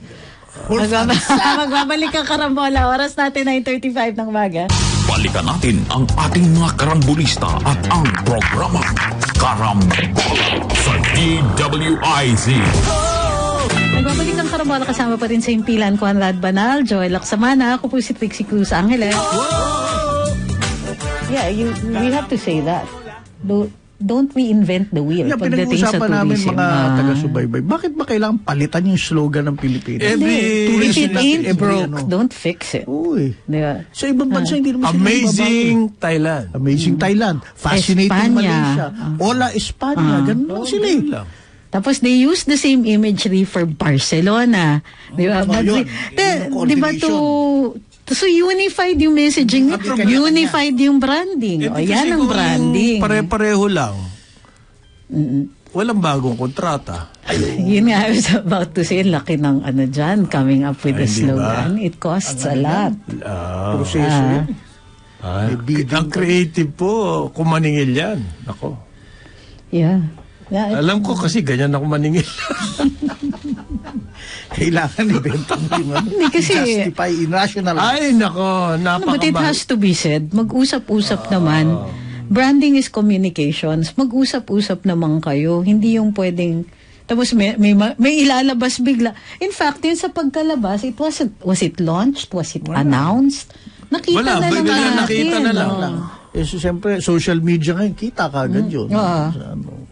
S5: More fun.
S2: Magbaba- Magbabalik ang karambola. Oras natin 9.35 ng umaga.
S1: Balikan natin ang ating mga karambulista at ang programa Karambola sa DWIZ.
S2: Nagbabalik ang karambola kasama pa rin sa impilan Conrad Banal, Joel Laksamana. Ako po si Trixie Cruz Angeles. Yeah, you, we have to say that. Do, don't reinvent the wheel
S5: Yeah,
S2: pagdating sa
S5: pinag-uusapan namin
S2: tourism.
S5: mga
S2: Ah.
S5: taga-subaybay. Bakit ba kailangan palitan yung slogan ng Pilipinas?
S4: Every-
S2: If
S5: tourism
S2: it
S5: natin,
S2: ain't
S5: every
S2: broke,
S5: ano.
S2: don't fix it.
S5: Uy.
S2: Diba?
S5: Sa ibang bansa, hindi naman sila
S4: Amazing Thailand.
S5: Amazing Thailand. Fascinating
S2: Espanya.
S5: Malaysia. Hola, Espanya. Ganun lang sila eh.
S4: lang.
S2: Tapos they use the same imagery for Barcelona. Di ba?
S5: Oh,
S2: Madrid.
S5: yun.
S2: Di ba to so unified yung messaging, unified yung branding.
S4: Eh,
S2: O yan ang branding.
S4: Pare-pareho lang. Walang bagong kontrata.
S2: Yun nga, I was about to say, laki ng ano dyan, coming up with
S4: Ay,
S2: a
S4: di ba?
S2: slogan. It costs a lot.
S4: Ah,
S5: Proseso
S2: Ah.
S5: yan.
S4: ah, ang creative po, kumaningil yan. Ako.
S2: Yeah. yeah
S4: Alam ko kasi ganyan ako maningil.
S5: Kailangan ibenta mo yung ano.
S2: Hindi kasi-
S5: Justify, irrational.
S4: Ay, nako,
S2: No, but it has to be said. Mag-usap-usap naman. Branding is communications. Mag-usap-usap naman kayo. Hindi yung pwedeng tapos may, may, ma- may ilalabas bigla. In fact, yun sa pagkalabas, it was was it launched? Was it announced? Nakita
S4: Wala,
S2: na lang natin.
S4: nakita na lang.
S2: oh.
S5: Eh, so, siyempre, social media ngayon, kita ka agad yun.
S2: Ah.
S5: Sa ano,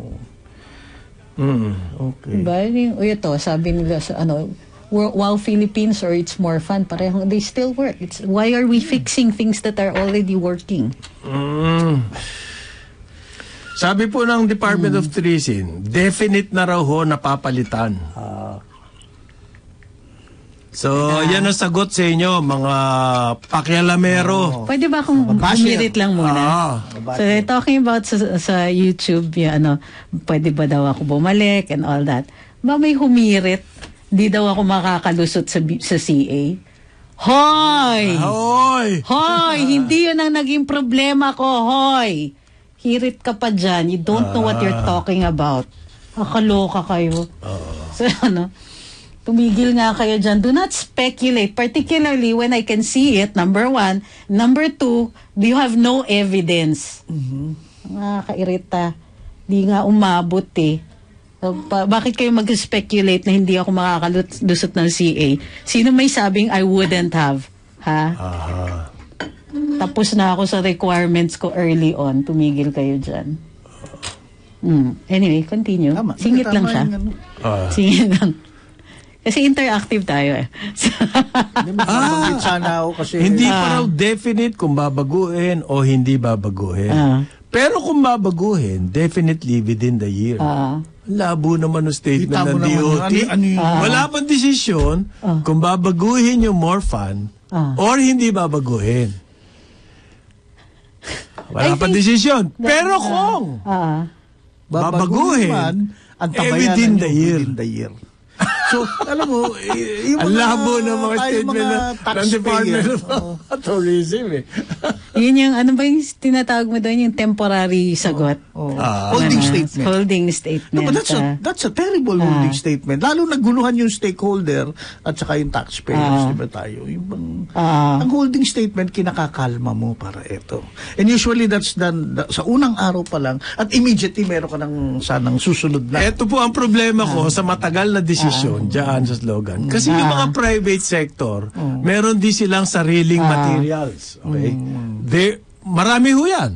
S4: Mm.
S5: okay.
S2: Diba? Yung, ito, sabi nila sa ano, Wo- Wow Philippines or it's more fun, parehong they still work. It's why are we fixing things that are already working?
S4: Mm. Sabi po ng Department of Tourism, definite na raw ho napapalitan. So, yan ang sagot sa inyo, mga pakialamero.
S2: Pwede ba akong
S5: basher.
S2: umirit lang muna?
S4: Ah.
S2: So, talking about sa, sa YouTube, yung ano, pwede ba daw ako bumalik and all that. Ba may humirit, di daw ako makakalusot sa, sa CA. Hoy!
S4: Hoy!
S2: Hoy! Hindi yun ang naging problema ko, hoy! Hirit ka pa dyan. You don't know what you're talking about. Akaloka kayo. So, ano, tumigil nga kayo dyan. Do not speculate, particularly when I can see it, number one. Number two, you have no evidence. Nakakairita. Di nga umabot eh. So, pa- bakit kayo mag-speculate na hindi ako makakalusot ng CA? Sino may sabing I wouldn't have? Ha?
S4: Aha.
S2: tapos na ako sa requirements ko early on, tumigil kayo dyan. Hmm. Anyway, continue.
S5: Tama.
S2: Singit lang siya.
S5: ano.
S4: Ah.
S2: Singit lang. Kasi interactive tayo eh.
S5: Hindi mo ah, sana ako kasi...
S4: Hindi pa raw definite kung babaguhin o hindi babaguhin.
S2: Ah.
S4: Pero kung babaguhin, definitely within the year.
S2: Ah.
S4: Labo naman ang statement ng DOT.
S5: Ano- ano yun?
S2: Ah.
S4: Wala pang desisyon kung babaguhin yung more fun
S2: Ah.
S4: or hindi babaguhin. Wala pang desisyon. Pero kung
S2: Ah.
S4: babaguhin,
S5: man, ang
S4: eh, within the year.
S5: Within the year. So, alam mo, y- yung mga,
S4: labo ng mga statement
S5: mga
S4: ng, Department of
S5: oo.
S4: Tourism eh.
S2: Yun yung, ano ba yung tinatawag mo doon, yung temporary sagot?
S5: Oh.
S4: Ah.
S5: holding
S2: Ah,
S5: statement.
S2: Holding statement.
S5: No, but that's
S2: ah.
S5: a, that's a terrible holding statement. Lalo naguluhan yung stakeholder at saka yung taxpayers,
S2: Ah.
S5: di ba tayo? Yung bang,
S2: Ah.
S5: ang holding statement, kinakakalma mo para ito. And usually that's done da- sa unang araw pa lang at immediately meron ka ng sanang susunod na.
S4: Ito po ang problema ko sa matagal na desisyon dyan sa slogan. Kasi yung mga private sector, meron din silang sariling materials. Okay? They, marami ho yan.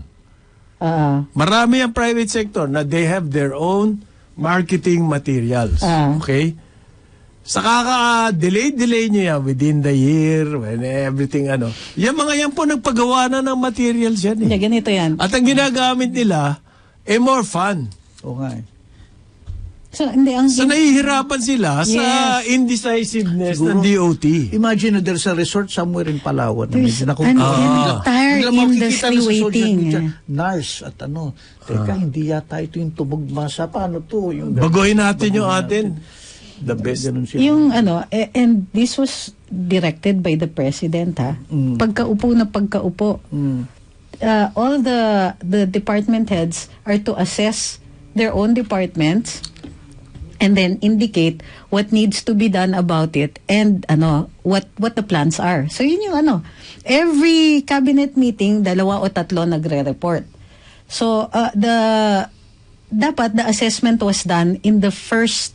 S2: Ah.
S4: Marami ang private sector na they have their own marketing materials.
S2: Ah.
S4: Okay? Sa kaka-delay-delay nyo yan within the year, when everything ano. Yan mga yan po nagpagawa na ng materials yan eh.
S2: ganito yan.
S4: At ang ginagamit nila, eh more fun.
S5: Eh.
S2: So, hindi, ang...
S4: So nahihirapan sila sa
S2: Yes.
S4: indecisiveness
S5: Siguro.
S4: ng DOT.
S5: Imagine na there's a resort somewhere in Palawan na
S2: There's
S5: naku-
S2: an
S5: Ah.
S2: entire
S5: makikita
S2: industry
S5: na sa
S2: waiting,
S5: media,
S2: eh.
S5: Nurse at ano, teka, hindi yata ito yung tumugma sa paano to? Yung
S4: Baguhin natin yung atin. The best.
S5: Ganun sila.
S2: Yung ano, eh, and this was directed by the president ha. Pagkaupo na pagkaupo.
S5: Mm.
S2: Uh, all the the department heads are to assess their own departments and then indicate what needs to be done about it and ano what what the plans are. So yun yung ano, every cabinet meeting dalawa o tatlo nagre-report. So uh, the dapat the assessment was done in the first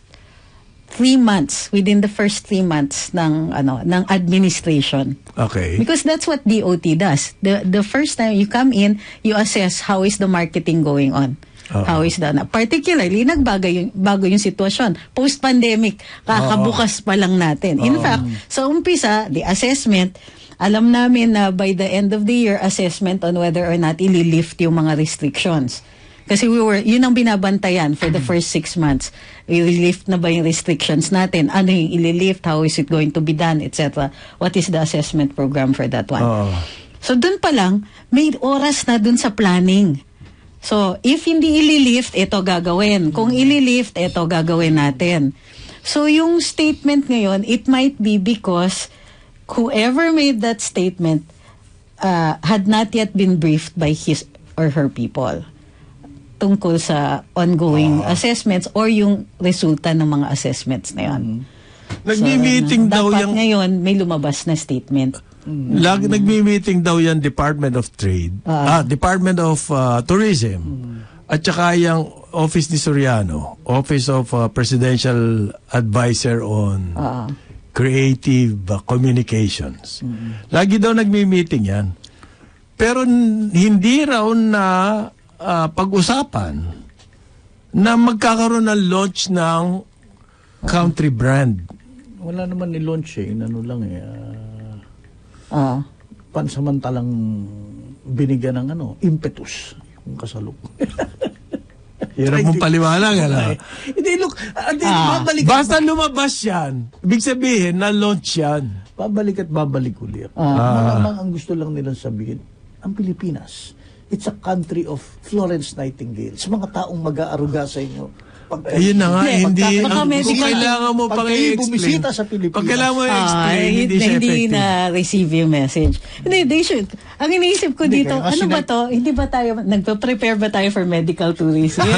S2: three months within the first three months ng ano ng administration.
S4: Okay.
S2: Because that's what DOT does. The the first time you come in, you assess how is the marketing going on. How is that? Particularly, nagbago yung, bago yung sitwasyon. Post-pandemic, kakabukas pa lang natin. In fact, sa umpisa, the assessment, alam namin na by the end of the year, assessment on whether or not ililift yung mga restrictions. Kasi we were, yun ang binabantayan for the first six months. Ililift na ba yung restrictions natin? Ano yung ililift? How is it going to be done? Etc. What is the assessment program for that one?
S4: Oo.
S2: So dun pa lang, may oras na dun sa planning. So if hindi ililift, ito gagawin. Kung ililift, ito gagawin natin. So yung statement ngayon, it might be because whoever made that statement uh, had not yet been briefed by his or her people tungkol sa ongoing assessments or yung resulta ng mga assessments na yun.
S4: Nagmi-meeting
S2: So,
S4: daw
S2: dapat
S4: yung
S2: ngayon may lumabas na statement.
S4: Lag, nagmi-meeting daw yung Department of Trade, ah, Department of ah, Tourism. At saka yung Office ni Soriano, Office of ah, Presidential Advisor on
S2: Ah.
S4: Creative ah, Communications. Lagi daw nagmi-meeting yan. Pero hindi raw na ah, pag-usapan na magkakaroon ng launch ng country brand.
S5: Wala naman ni-launch eh. Ano lang eh. ah,
S2: Ah.
S5: pansamantalang binigyan ng ano, impetus. Yung kasaluk.
S4: Hirap mong paliwanag, ano?
S5: Hindi, look, ah, di,
S2: Ah.
S5: babalik,
S4: Basta lumabas yan, ibig sabihin na launch yan.
S5: babalik at babalik ulit.
S2: Ah.
S5: Malamang ang gusto lang nilang sabihin, ang Pilipinas, it's a country of Florence Nightingale. Sa mga taong mag-aaruga sa inyo. Pagka,
S4: Ayun na nga,
S2: Hindi,
S4: hindi,
S2: pagka- baka
S4: ang, kailangan mo
S5: pag
S4: pang
S5: kayo
S4: i-explain.
S5: bumisita sa Pilipinas.
S4: Pag kailangan mo
S2: Ah,
S4: i-explain, hindi
S2: hindi,
S4: siya
S2: hindi
S4: effective.
S2: na receive yung message. Hindi, they should. Ang iniisip ko
S5: Hindi,
S2: dito,
S5: kaya kasi
S2: ano ba
S5: nag-
S2: to? Hindi ba tayo, nagpa-prepare ba tayo for medical tourism?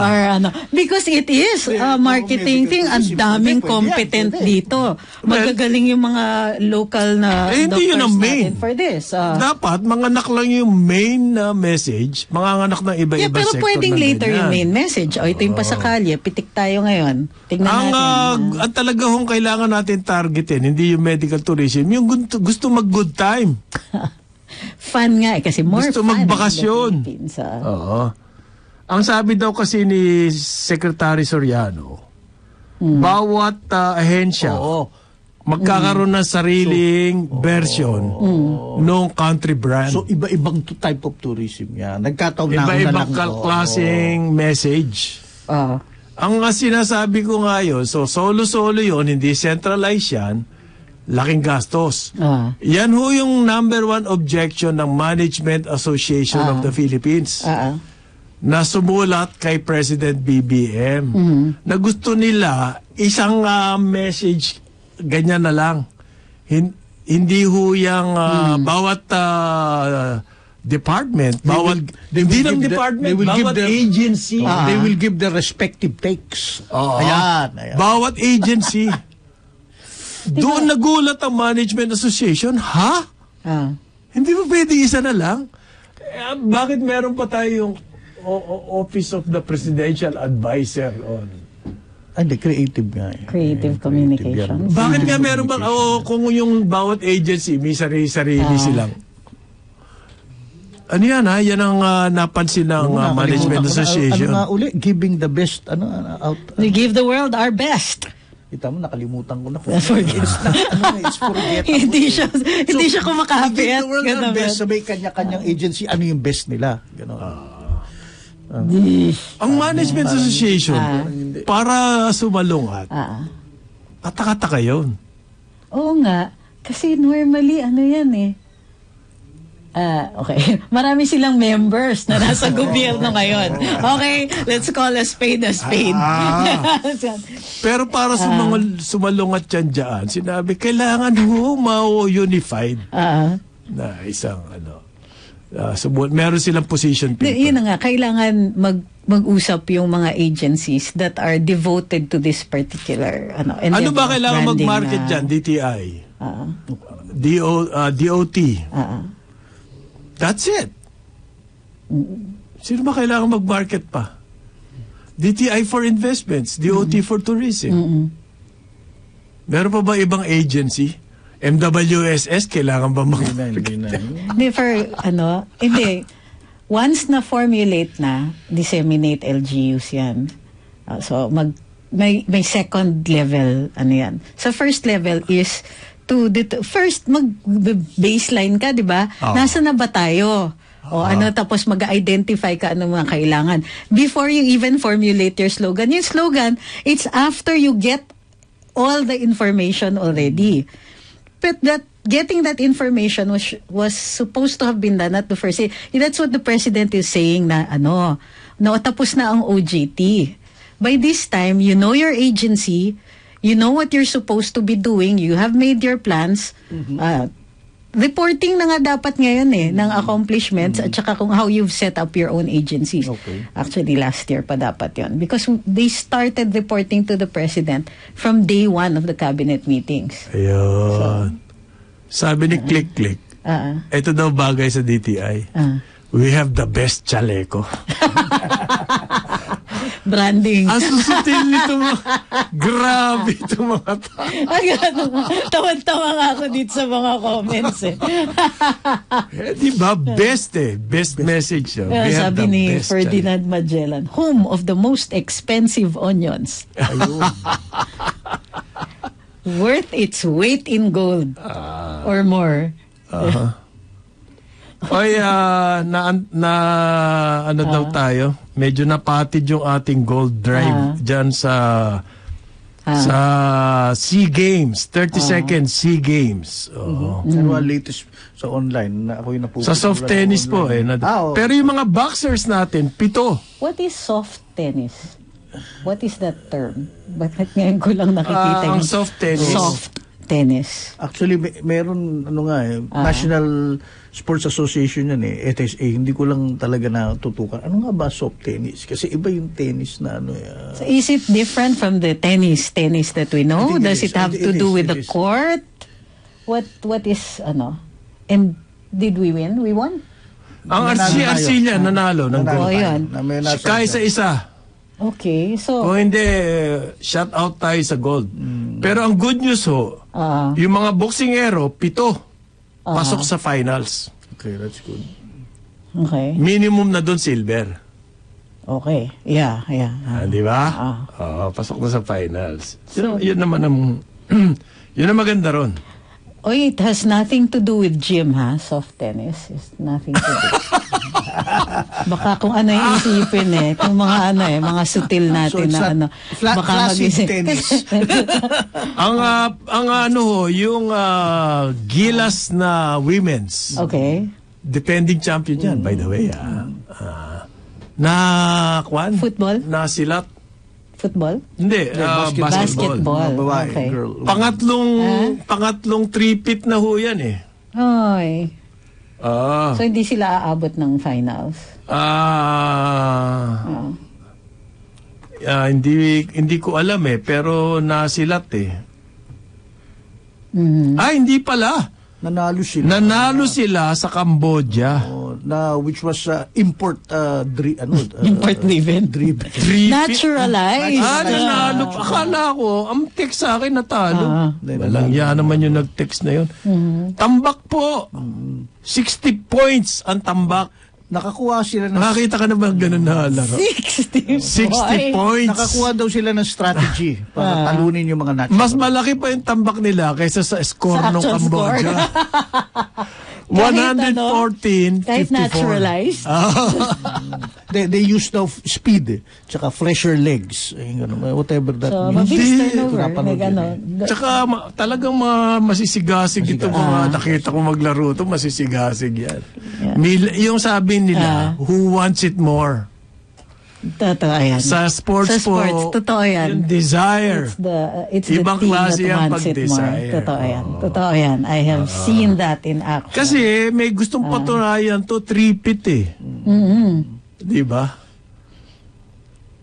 S2: Or ano? Because it is a marketing
S5: medical
S2: thing. Ang
S5: tourism,
S2: daming
S5: pwede
S2: competent
S5: pwede.
S2: dito. Magagaling yung mga local na
S4: Eh, hindi yun ang main.
S2: natin for this. Ah.
S4: Dapat, manganak lang yung main na message, manganganak ng iba-iba
S2: Yeah, pero
S4: sector
S2: pwedeng
S4: ng
S2: later
S4: ganyan.
S2: yung main message. O, ito yung pasakalye. Pitik tayo ngayon. Tingnan
S4: Ang,
S2: natin.
S4: ah, ang talaga hong kailangan natin targetin, hindi yung medical tourism, yung gusto, gusto mag-good time.
S2: fun nga eh, kasi more
S4: Gusto
S2: fun the
S4: magbakasyon.
S2: Ah.
S4: Oo. Ang sabi daw kasi ni Secretary Soriano, bawat ah, ahensya
S5: Oo.
S4: magkakaroon ng sariling version ng country brand.
S5: So, iba-ibang type of tourism yan. Nagkataon na na
S4: Iba-ibang
S5: oo.
S4: klaseng message.
S2: Ah.
S4: Ang nga sinasabi ko nga yun, so solo-solo yun, hindi centralized yan, laking gastos.
S2: Ah.
S4: Yan ho yung number one objection ng Management Association of the Philippines
S2: Ah, ah.
S4: na sumulat kay President BBM na gusto nila isang ah, message ganyan na lang. Hin- hindi ho yung ah, bawat ah, department,
S5: They
S4: bawat
S5: will- they
S4: hindi
S5: will
S4: lang
S5: give the-
S4: department,
S5: they will give
S4: bawat
S5: the-
S4: agency.
S5: Oh, They will give the respective takes.
S4: Oo.
S5: Ayan, ayan.
S4: Bawat agency. Doon nagulat ang Management Association, ha?
S2: Ah.
S4: Hindi ba pwede isa na lang? Eh, bakit meron pa tayong o- o- Office of the Presidential Advisor on?
S5: Ay, Hindi, creative nga. eh.
S2: Creative communication.
S4: Bakit nga meron bang, o kung yung bawat agency, may sarili-sarili silang. Ano yan ha? Yan ang ah, napansin ng ah, Management
S5: na,
S4: Association.
S5: Ano nga uli? Giving the best, ano, ano, out.
S2: We give the world our best.
S5: Kita mo, nakalimutan ko na.
S2: Forget.
S5: It's not, ano, nga, it's forgettable.
S2: hindi siya hindi siya
S5: Give
S2: kumakapit.
S5: the world our best.
S2: ba?
S5: Sabay kanya-kanyang agency, ano yung best nila. Ganon.
S4: Ang Management Association, para sumalungat,
S2: Ah.
S4: katakataka yun.
S2: Oo nga. Kasi normally, ano yan eh. Ah, okay. Marami silang members na nasa gobyerno ngayon. Okay, let's call a spade a spade.
S4: Pero para sumangal, sumalungat yan dyan, sinabi, kailangan ho ma-unified
S2: Ah.
S4: na isang ano. Uh, subu- meron silang position paper.
S2: yun na nga, kailangan mag mag-usap yung mga agencies that are devoted to this particular ano.
S4: ano ba kailangan mag-market
S2: na-
S4: dyan? DTI?
S2: Ah,
S4: DO, uh, DOT?
S2: ah, ah.
S4: That's it. Sino ba kailangan mag-market pa? DTI for investments, DOT for tourism. Meron pa ba ibang agency? MWSS, kailangan ba mag
S5: Hindi na, hindi na.
S2: Hindi, for, ano, hindi. Once na formulate na, disseminate LGUs yan. Ah, so, mag, may, may second level, ano yan. So, first level is to, det- first, mag-baseline ka, di ba?
S4: Oo.
S2: Nasa na ba tayo? O ano, tapos mag-identify ka ano mga kailangan. Before you even formulate your slogan. Yung slogan, it's after you get all the information already. But that getting that information was was supposed to have been done at the first. eh, That's what the president is saying na ano, no tapos na ang OJT. By this time, you know your agency, you know what you're supposed to be doing, you have made your plans. Ah, reporting na nga dapat ngayon eh ng accomplishments at saka kung how you've set up your own agencies.
S5: Okay.
S2: Actually, last year pa dapat yon Because they started reporting to the president from day one of the cabinet meetings.
S4: Ayun. Sabi ni Click Click,
S2: Ah,
S4: ito daw bagay sa DTI.
S2: ah.
S4: We have the best chaleco.
S2: branding.
S4: Ang susutin nito mga, grabe ito mga tao.
S2: Ay, ano, Tawan-tawa nga ako dito sa mga comments eh.
S4: Eh, di ba? Best eh. Best message. Oh. We
S2: sabi ni
S4: best
S2: Ferdinand Magellan, home of the most expensive onions. Worth its weight in gold. or more.
S4: Oy, ah, na, na ano daw tayo? Medyo napatid yung ating gold drive
S2: Ah.
S4: dyan sa
S2: Ah.
S4: sa SEA Games. 30 seconds SEA Games. Oo.
S5: Ano ang latest sa online na ako yung napupunta.
S4: Sa soft tennis po eh. na-
S5: Ah, oo.
S4: Pero yung mga boxers natin, pito.
S2: What is soft tennis? What is that term? Bakit ngayon ko lang nakikita
S4: Ah,
S2: yung
S4: soft tennis.
S2: soft tennis.
S5: Actually, may, meron, ano nga eh,
S2: Ah.
S5: National Sports Association yan eh, FSA. Hindi ko lang talaga natutukan. Ano nga ba soft tennis? Kasi iba yung tennis na ano eh. ah,
S2: So is it different from the tennis tennis that we know?
S5: It
S2: Does
S5: is.
S2: it have
S5: It
S2: to
S5: is,
S2: do
S5: it
S2: with the
S5: is.
S2: court? What what is ano? And did we win? We won?
S4: Ang RC,
S5: tayo.
S4: Arcilla, nanalo ng
S2: Oh,
S4: gold.
S5: may nasa-
S4: Kaya sa isa.
S2: Okay. So
S4: Kung hindi, shut out tayo sa gold. Pero ang good news ho,
S2: ah
S4: yung mga boksingero, pito, pasok sa finals.
S5: Okay, that's good.
S2: Okay.
S4: Minimum na doon silver.
S2: Okay. Yeah, yeah.
S4: Ah, di ba?
S2: Ah.
S4: Oo, pasok na sa finals. Yun, yun naman ang yun ang maganda ron.
S2: Oy, it has nothing to do with gym, ha? Soft tennis. It's nothing to do. baka kung ano yung isipin eh. Kung mga ano eh, mga sutil natin
S5: it's
S2: na ano.
S5: fla-
S2: baka mag-isip.
S5: tennis.
S4: ang ah, ang ano ho, yung ah, Gilas na women's
S2: okay.
S4: defending champion yan by the way. ah. Ah, na kwan?
S2: Football?
S4: Na silat.
S2: Football?
S4: Hindi, ah,
S5: basketball.
S4: basketball.
S2: Basketball. Okay.
S5: girl.
S4: Pangatlong pangatlong three-pit na ho yan eh.
S2: Oy.
S4: Ah.
S2: So, hindi sila aabot ng finals.
S4: Ah.
S2: Oh.
S4: ah, hindi hindi ko alam eh, pero nasilat eh.
S2: Mhm.
S4: Ah, hindi pala.
S5: Nanalo sila.
S4: Nanalo sila sa Cambodia.
S5: Oh, na which was uh, import uh, dri, ano, uh,
S2: Import driven.
S5: driven.
S4: Three
S2: Naturalized.
S4: Ah, nanalo. Akala ko, ang text sa akin natalo.
S2: Ah.
S4: Walang yan naman yung nag-text na yun. Tambak po. 60 points ang tambak.
S5: Nakakuha sila ng
S4: Nakakita ka na ba ganun na laro?
S2: 60.
S4: 60 points.
S5: nakakuha daw sila ng strategy para talunin yung mga Nazi.
S4: Mas malaki pa yung tambak nila kaysa sa score
S2: Sa
S4: ng
S2: actual
S4: Cambodia.
S2: Kahit ano,
S4: 114,
S2: Kahit
S4: 54.
S2: naturalized.
S5: they, they use now speed, eh, tsaka fresher legs, eh, ganun, whatever that
S2: So,
S5: means.
S2: mabilis turnover.
S5: Yun
S2: ano,
S5: eh.
S4: Tsaka ma- talagang ma- masisigasig ito mga nakita ko maglaro ito, masisigasig yan.
S2: Yeah.
S4: Mil- yung sabi nila, who wants it more?
S2: Totoo yan.
S4: Sa sports,
S2: Sa sports,
S4: po,
S2: totoo yan.
S4: yung desire.
S2: It's the, uh, it's
S4: Ibang
S2: the team
S4: klase
S2: that wants it more. Totoo yan. Totoo yan. I have seen that in action.
S4: Kasi may gustong patunayan to, three-pit eh.
S2: Mm-hmm.
S4: Di ba?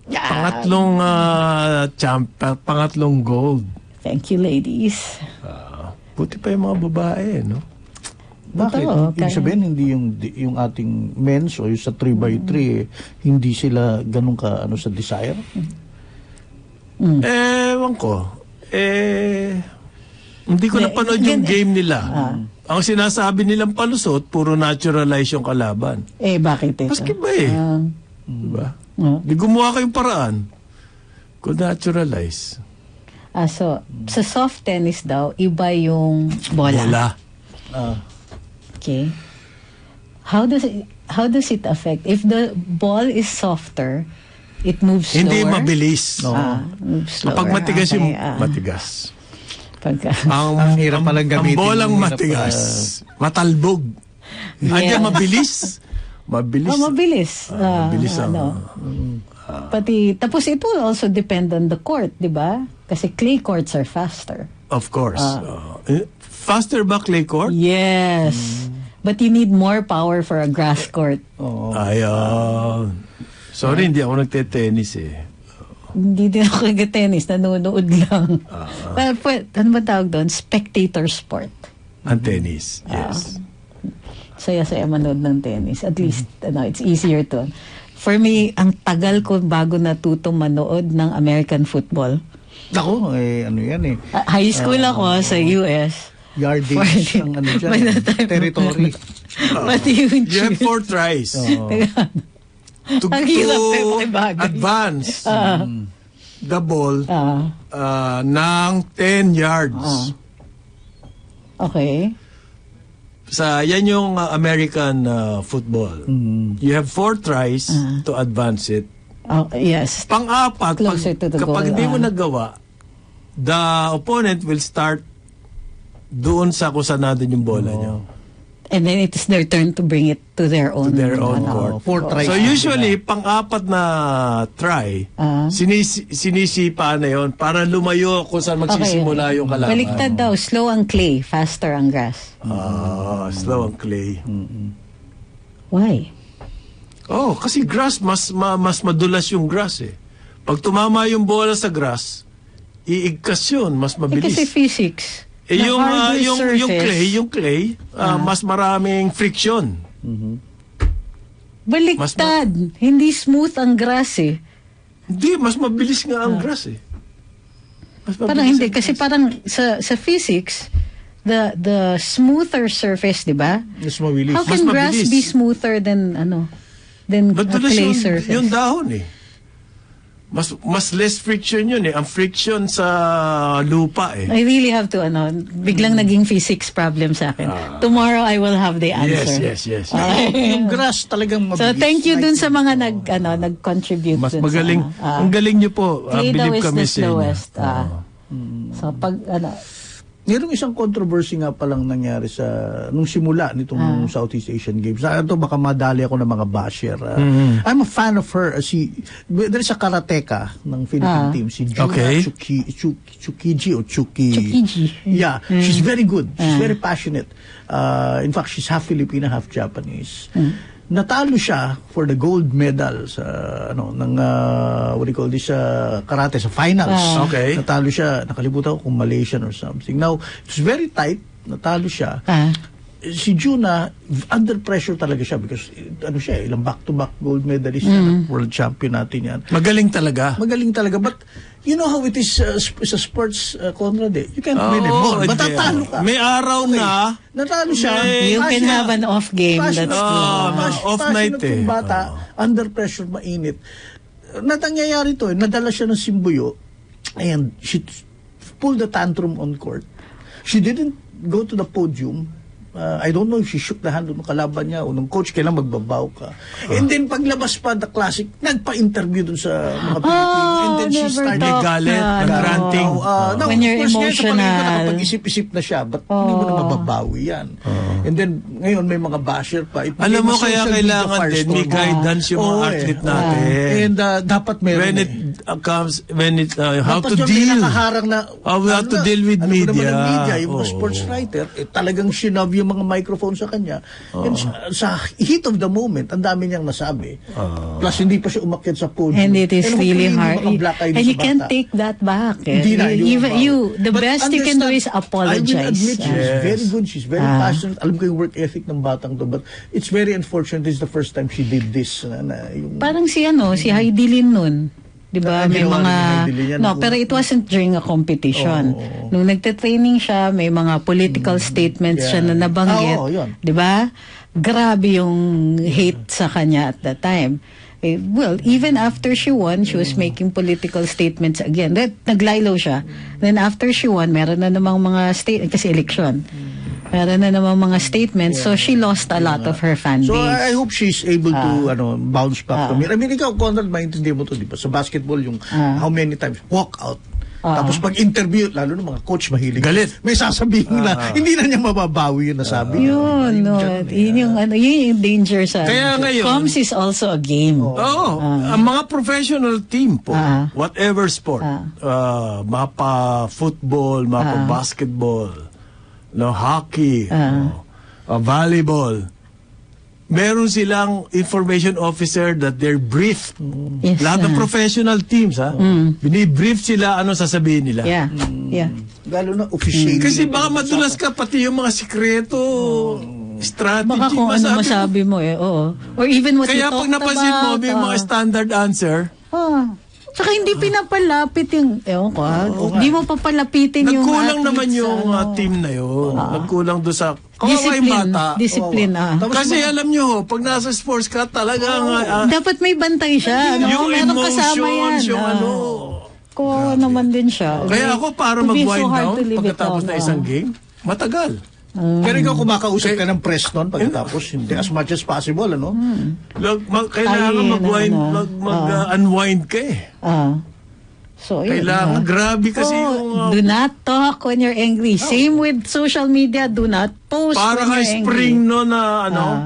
S4: Pangatlong ah, champ, pa- pangatlong gold.
S2: Thank you, ladies.
S4: Buti pa yung mga babae, no?
S5: Bakit?
S2: Totoo,
S5: Ibig
S2: kaya-
S5: sabihin, hindi yung, yung ating men's o yung sa 3x3, eh, hindi sila ganun ka ano sa desire?
S2: Mm.
S4: Eh, ewan ko. Eh, hindi ko napanood yung game nila.
S2: Ah.
S4: Ang sinasabi nilang palusot, puro naturalize yung kalaban.
S2: Eh, bakit ito?
S4: Maski ba eh?
S2: Ah,
S4: Diba?
S2: oh.
S4: Di gumawa kayong paraan. Kung naturalize.
S2: Ah, so, sa soft tennis daw, iba yung bola.
S4: Bola.
S5: Ah,
S2: Okay. How does it how does it affect if the ball is softer, it moves slower?
S4: Hindi mabilis.
S2: Ah, moves slower.
S4: Kapag matigas yung
S2: Okay, ah.
S4: matigas.
S2: Pagka,
S4: Ang,
S5: Ang hirap palang
S4: ang
S5: gamitin.
S4: bolang
S5: Ang hirap,
S4: matigas. matalbog. Andiyan
S2: Yes.
S4: mabilis. Mabilis.
S2: oh, mabilis.
S4: Ah,
S2: Ah,
S4: mabilis ang-
S2: ano. Pati, tapos it will also depend on the court, di ba? Kasi clay courts are faster.
S4: Of course. Uh, eh, faster ba clay court?
S2: Yes. But you need more power for a grass court.
S5: oo.
S4: Ayun. Sorry, hindi ako nagte-tennis eh.
S2: Hindi din ako nag-tennis, nanonood lang.
S4: Ah.
S2: Well, pwede, ano ba tawag doon? Spectator sport.
S4: Ang tennis. Yes.
S2: Saya-saya manood ng tennis. At least, ano, it's easier to. For me, ang tagal ko bago natuto manood ng American football.
S5: Ako, eh, ano yan eh.
S2: Ah, High school ako sa US.
S5: Yardage ang ano dyan.
S2: Time-
S5: territory.
S2: Pati yung
S4: You have four tries.
S5: Oo.
S4: To,
S2: Ang hirap eh,
S4: to advance the ball
S2: Ah,
S4: uh, ng 10 yards.
S2: okay.
S4: Sa yan yung uh, American uh, football. You have four tries to advance it.
S2: Oh, yes.
S4: Pang-apat, pag, kapag
S2: goal,
S4: hindi mo
S2: ah.
S4: nagawa, the opponent will start doon sa kung saan natin yung bola niya.
S2: And then it's their turn to bring it to their
S4: To
S2: own,
S4: their own
S2: ano,
S4: court.
S5: Oh, four tries.
S4: So usually, pang-apat na try,
S2: Ah.
S4: sinisi, sinisipa na yon para lumayo kung saan magsisimula yung kalaban.
S2: Baliktad daw, slow ang clay, faster ang grass.
S4: Ah, slow ang clay.
S2: Why?
S4: Oh, kasi grass, mas ma, mas madulas yung grass eh. Pag tumama yung bola sa grass, iigkas yun, mas
S2: Eh,
S4: mabilis.
S2: kasi physics.
S4: Eh, yung,
S2: harder
S4: yung, yung
S2: surface,
S4: clay, yung clay, ah, mas maraming friction.
S2: Baliktad. Hindi smooth ang grass eh.
S4: Hindi, mas mabilis nga ang grass eh. Mas
S2: Parang hindi. Kasi
S4: grass.
S2: parang sa, sa physics, the the smoother surface, 'di ba?
S5: Mas mabilis.
S2: How
S4: Mas
S2: can grass
S4: mabilis.
S2: be smoother than ano than a
S4: Madulas
S2: clay
S4: yung,
S2: surface?
S4: yung dahon eh. Mas mas less friction yun eh. Ang friction sa lupa eh.
S2: I really have to ano, biglang naging physics problem sa akin. Tomorrow I will have the
S4: Ah. Yes,
S2: answer.
S4: yes, yes.
S5: yung grass talagang mabilis.
S2: So thank you dun sa mga nag ano nag-contribute
S4: Mas magaling.
S2: sa, ah,
S4: ang galing niyo po. Uh, believe
S2: is
S4: kami
S2: the
S4: sa inyo.
S2: slowest. ah. So pag ano
S5: Mayroong isang controversy nga palang nangyari sa nung simula nitong Southeast Asian Games. Ah, ito baka madali ako ng mga basher. ah. I'm a fan of her. ah, si there is a karateka ng Philippine
S2: Ah.
S5: team si Juna
S4: Okay.
S5: Chuki, Chuk- Chukiji o Chuki.
S2: Chukiji.
S5: Yeah, she's very good. She's very passionate. Uh, in fact, she's half Filipino, half Japanese. Natalo siya for the gold medal sa ano ng uh, what do you call this uh, karate sa finals.
S2: Ah.
S4: Okay.
S5: Natalo siya, nakalimutan ko kung Malaysian or something. Now, it's very tight. Natalo siya.
S2: ah,
S5: Si Juna, under pressure talaga siya because ano siya, ilang back-to-back gold medalist yan, world champion natin yan.
S4: Magaling talaga.
S5: Magaling talaga. But you know how it is uh, sp- sa sports, uh, Conrad eh. You can't win them
S4: Oo,
S5: all.
S4: hindi.
S5: Matatalo ka.
S4: May araw
S5: Okay.
S4: na.
S5: Natalo siya.
S4: May-
S2: You can
S5: Passionate-
S2: have an off game,
S5: passionate-
S2: that's
S4: true.
S5: Ah,
S4: Ah,
S5: pas-
S4: off night
S5: passionate
S4: eh.
S5: bata, under pressure, mainit. Natangyayari to eh. Nadala siya ng simbuyo and she t- pulled the tantrum on court. She didn't go to the podium. Uh, I don't know if she shook the hand ng kalaban niya o ng coach, kailang magbabaw ka. And then paglabas pa the classic, nagpa-interview dun sa mga Pilipino. and then she
S2: Oh,
S5: started
S4: Galit,
S2: na,
S4: nag-ranting.
S2: ano.
S5: Uh, now,
S2: When
S5: of
S2: you're
S5: course, ngayon sa
S2: emotional.
S5: nakapag-isip-isip na siya, but hindi mo na mababawi yan. And then, ngayon may mga basher pa. It
S4: Alam mo kaya kailangan din may guidance yung mga
S5: Oo, eh.
S4: athlete natin.
S5: And uh, dapat meron
S4: when it
S5: eh.
S4: Uh, comes, when it, uh, how
S5: Dapat
S4: to deal.
S5: nakaharang na,
S4: How we have
S5: ano
S4: to
S5: na,
S4: deal with
S5: alam mo naman
S4: media.
S5: ang media, yung mga
S4: Oo.
S5: sports writer, eh, talagang shinab yung mga microphone sa kanya. And sa, sa heat of the moment, ang dami niyang nasabi. Plus, hindi pa siya umakyat sa podium.
S2: And it is
S5: hopefully,
S2: really hard. And you can't
S5: bata.
S2: take that back. eh.
S5: Hindi na, yung
S2: even you, the
S5: But
S2: best you can do is apologize.
S5: I will admit she's
S4: Yes.
S5: very good. She's very
S2: Ah.
S5: passionate. Alam ko yung work ethic ng batang to. But it's very unfortunate. This is the first time she did this. Na, na, yung,
S2: Parang si ano, si Heidi Lin nun. 'Di ba? May mga
S5: yan.
S2: No, pero it wasn't during a competition. Nung nagte-training siya, may mga political statements siya na
S5: Mm. Yeah.
S2: nabanggit.
S5: Oo, yun.
S2: 'Di ba? Grabe yung hate sa kanya at that time. Eh, well, even after she won, she was making political statements again. That, naglilo siya. Then after she won, meron na namang mga state kasi election. Meron na namang mga statements. So she lost a lot of her fan base.
S5: So I hope she's able to ano bounce back
S2: Ah.
S5: from it. I mean, ikaw, Conrad, maintindihan mo to, di ba? Sa basketball, yung
S2: Ah.
S5: how many times, walk out.
S2: Ah.
S5: Tapos pag interview, lalo ng mga coach mahilig.
S4: Galit.
S5: May sasabihin na, hindi na niya mababawi yung nasabi.
S2: Yun, no. Yun yung, ano, yun yung danger sa...
S4: Kaya ngayon-
S2: Comms is also a game.
S4: Oo. ang mga professional team po,
S2: Ah.
S4: whatever sport,
S2: Ah.
S4: uh, mapa football, mapa
S2: Ah.
S4: basketball, no hockey,
S2: Ah.
S4: no, uh, volleyball, meron silang information officer that they're briefed.
S2: Yes,
S4: Lahat ng
S2: ah.
S4: professional teams, ha? Binibrief sila ano sasabihin nila.
S2: Yeah, yeah.
S5: Lalo na officiating.
S4: Kasi baka madulas ka pati yung mga sikreto, strategy.
S2: Baka kung ano
S4: masabi mo.
S2: masabi mo eh, oo. Or even what
S4: Kaya
S2: you
S4: pag napansin mo, may mga
S2: ah.
S4: standard answer,
S2: Ah. Tsaka hindi pinapalapit yung, ewan ko ah, hindi mo papalapitin yung
S4: Nagkulang
S2: athletes
S4: naman yung
S2: ano.
S4: uh, team na yun. Nagkulang doon sa kawawa yung
S2: Discipline.
S4: bata.
S2: Discipline, ah.
S4: Kasi alam nyo, ho, pag nasa sports ka, talagang ah,
S2: Dapat may bantay siya. Ano?
S4: yung
S2: Meron kasama
S4: emotions,
S2: yan.
S4: yung
S2: ah.
S4: ano.
S2: Kawawa naman din siya.
S4: Kaya ako para
S2: To be so
S4: mag-wind
S2: hard
S4: down
S2: to live it
S4: pagkatapos na isang
S2: ah.
S4: game, matagal.
S5: Pero ikaw kumakausap ka ng press noon pagkatapos, hindi as much as possible, ano?
S4: Lag, mag, kailangan
S2: Ay,
S4: mag-wind,
S2: ano,
S4: mag, mag, uh, unwind ka eh.
S2: Ah. So, yun,
S4: Kailangan,
S2: ah.
S4: grabe kasi
S2: Oh,
S4: yung... uh,
S2: do not talk when you're angry. Same with social media. Do not post
S4: para
S2: when you're
S4: spring
S2: angry.
S4: no na ano,
S2: Ah.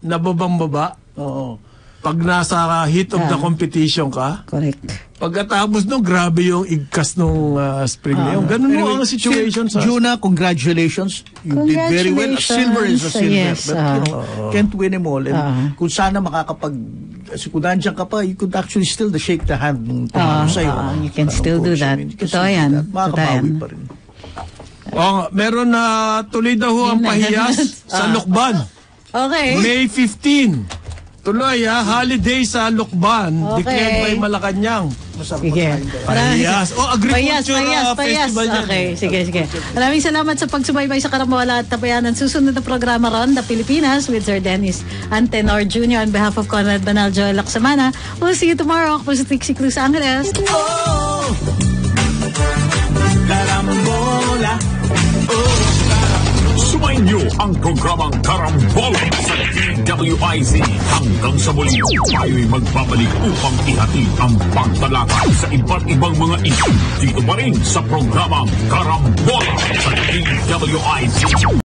S4: nababang-baba.
S5: Oo.
S4: Pag nasa heat of the
S2: Ah.
S4: competition ka,
S2: Correct.
S4: Pagkatapos no, grabe yung igkas nung uh, spring na yun. Ganun mo ang situation sa...
S5: Juna, congratulations. You did very well. A silver is a silver.
S2: Yes,
S5: but,
S2: ah.
S5: you know, can't win them all. And
S2: Ah.
S5: kung sana makakapag... Kasi kung nandiyan ka pa, you could actually still the shake the hand nung
S2: Ah,
S5: tumalo sa'yo.
S2: ah, you can still do
S5: coach,
S2: that.
S5: I mean, you can
S2: Totoo
S5: still do
S2: yan.
S5: that. Makakabawi pa rin.
S4: Oh, meron na tuloy daw ho ang pahiyas sa
S2: Ah.
S4: Lukban.
S2: Okay.
S4: May 15. Tuloy ha, holiday sa Lukban,
S2: Okay.
S4: declared by Malacanang.
S2: Sige.
S5: doon.
S2: Maraming-
S4: Payas. Oh, agriculture,
S2: Payas,
S4: ah,
S2: payas, payas.
S4: festival yan.
S2: Okay, sige, sige. Maraming salamat sa pagsubaybay sa Karambola at Tabayanan. Susunod na programa ron, The Pilipinas with Sir Dennis Antenor Jr. on behalf of Conrad Banal Joel Laksamana. We'll see you tomorrow. Ako po si Trixie Cruz Angeles.
S1: Sumainyo ang programang Karambola sa DWIZ. Hanggang sa muli, tayo'y magbabalik upang ihatid ang pagtalakay sa iba't ibang mga isyu. Dito pa rin sa programang Karambola sa DWIZ.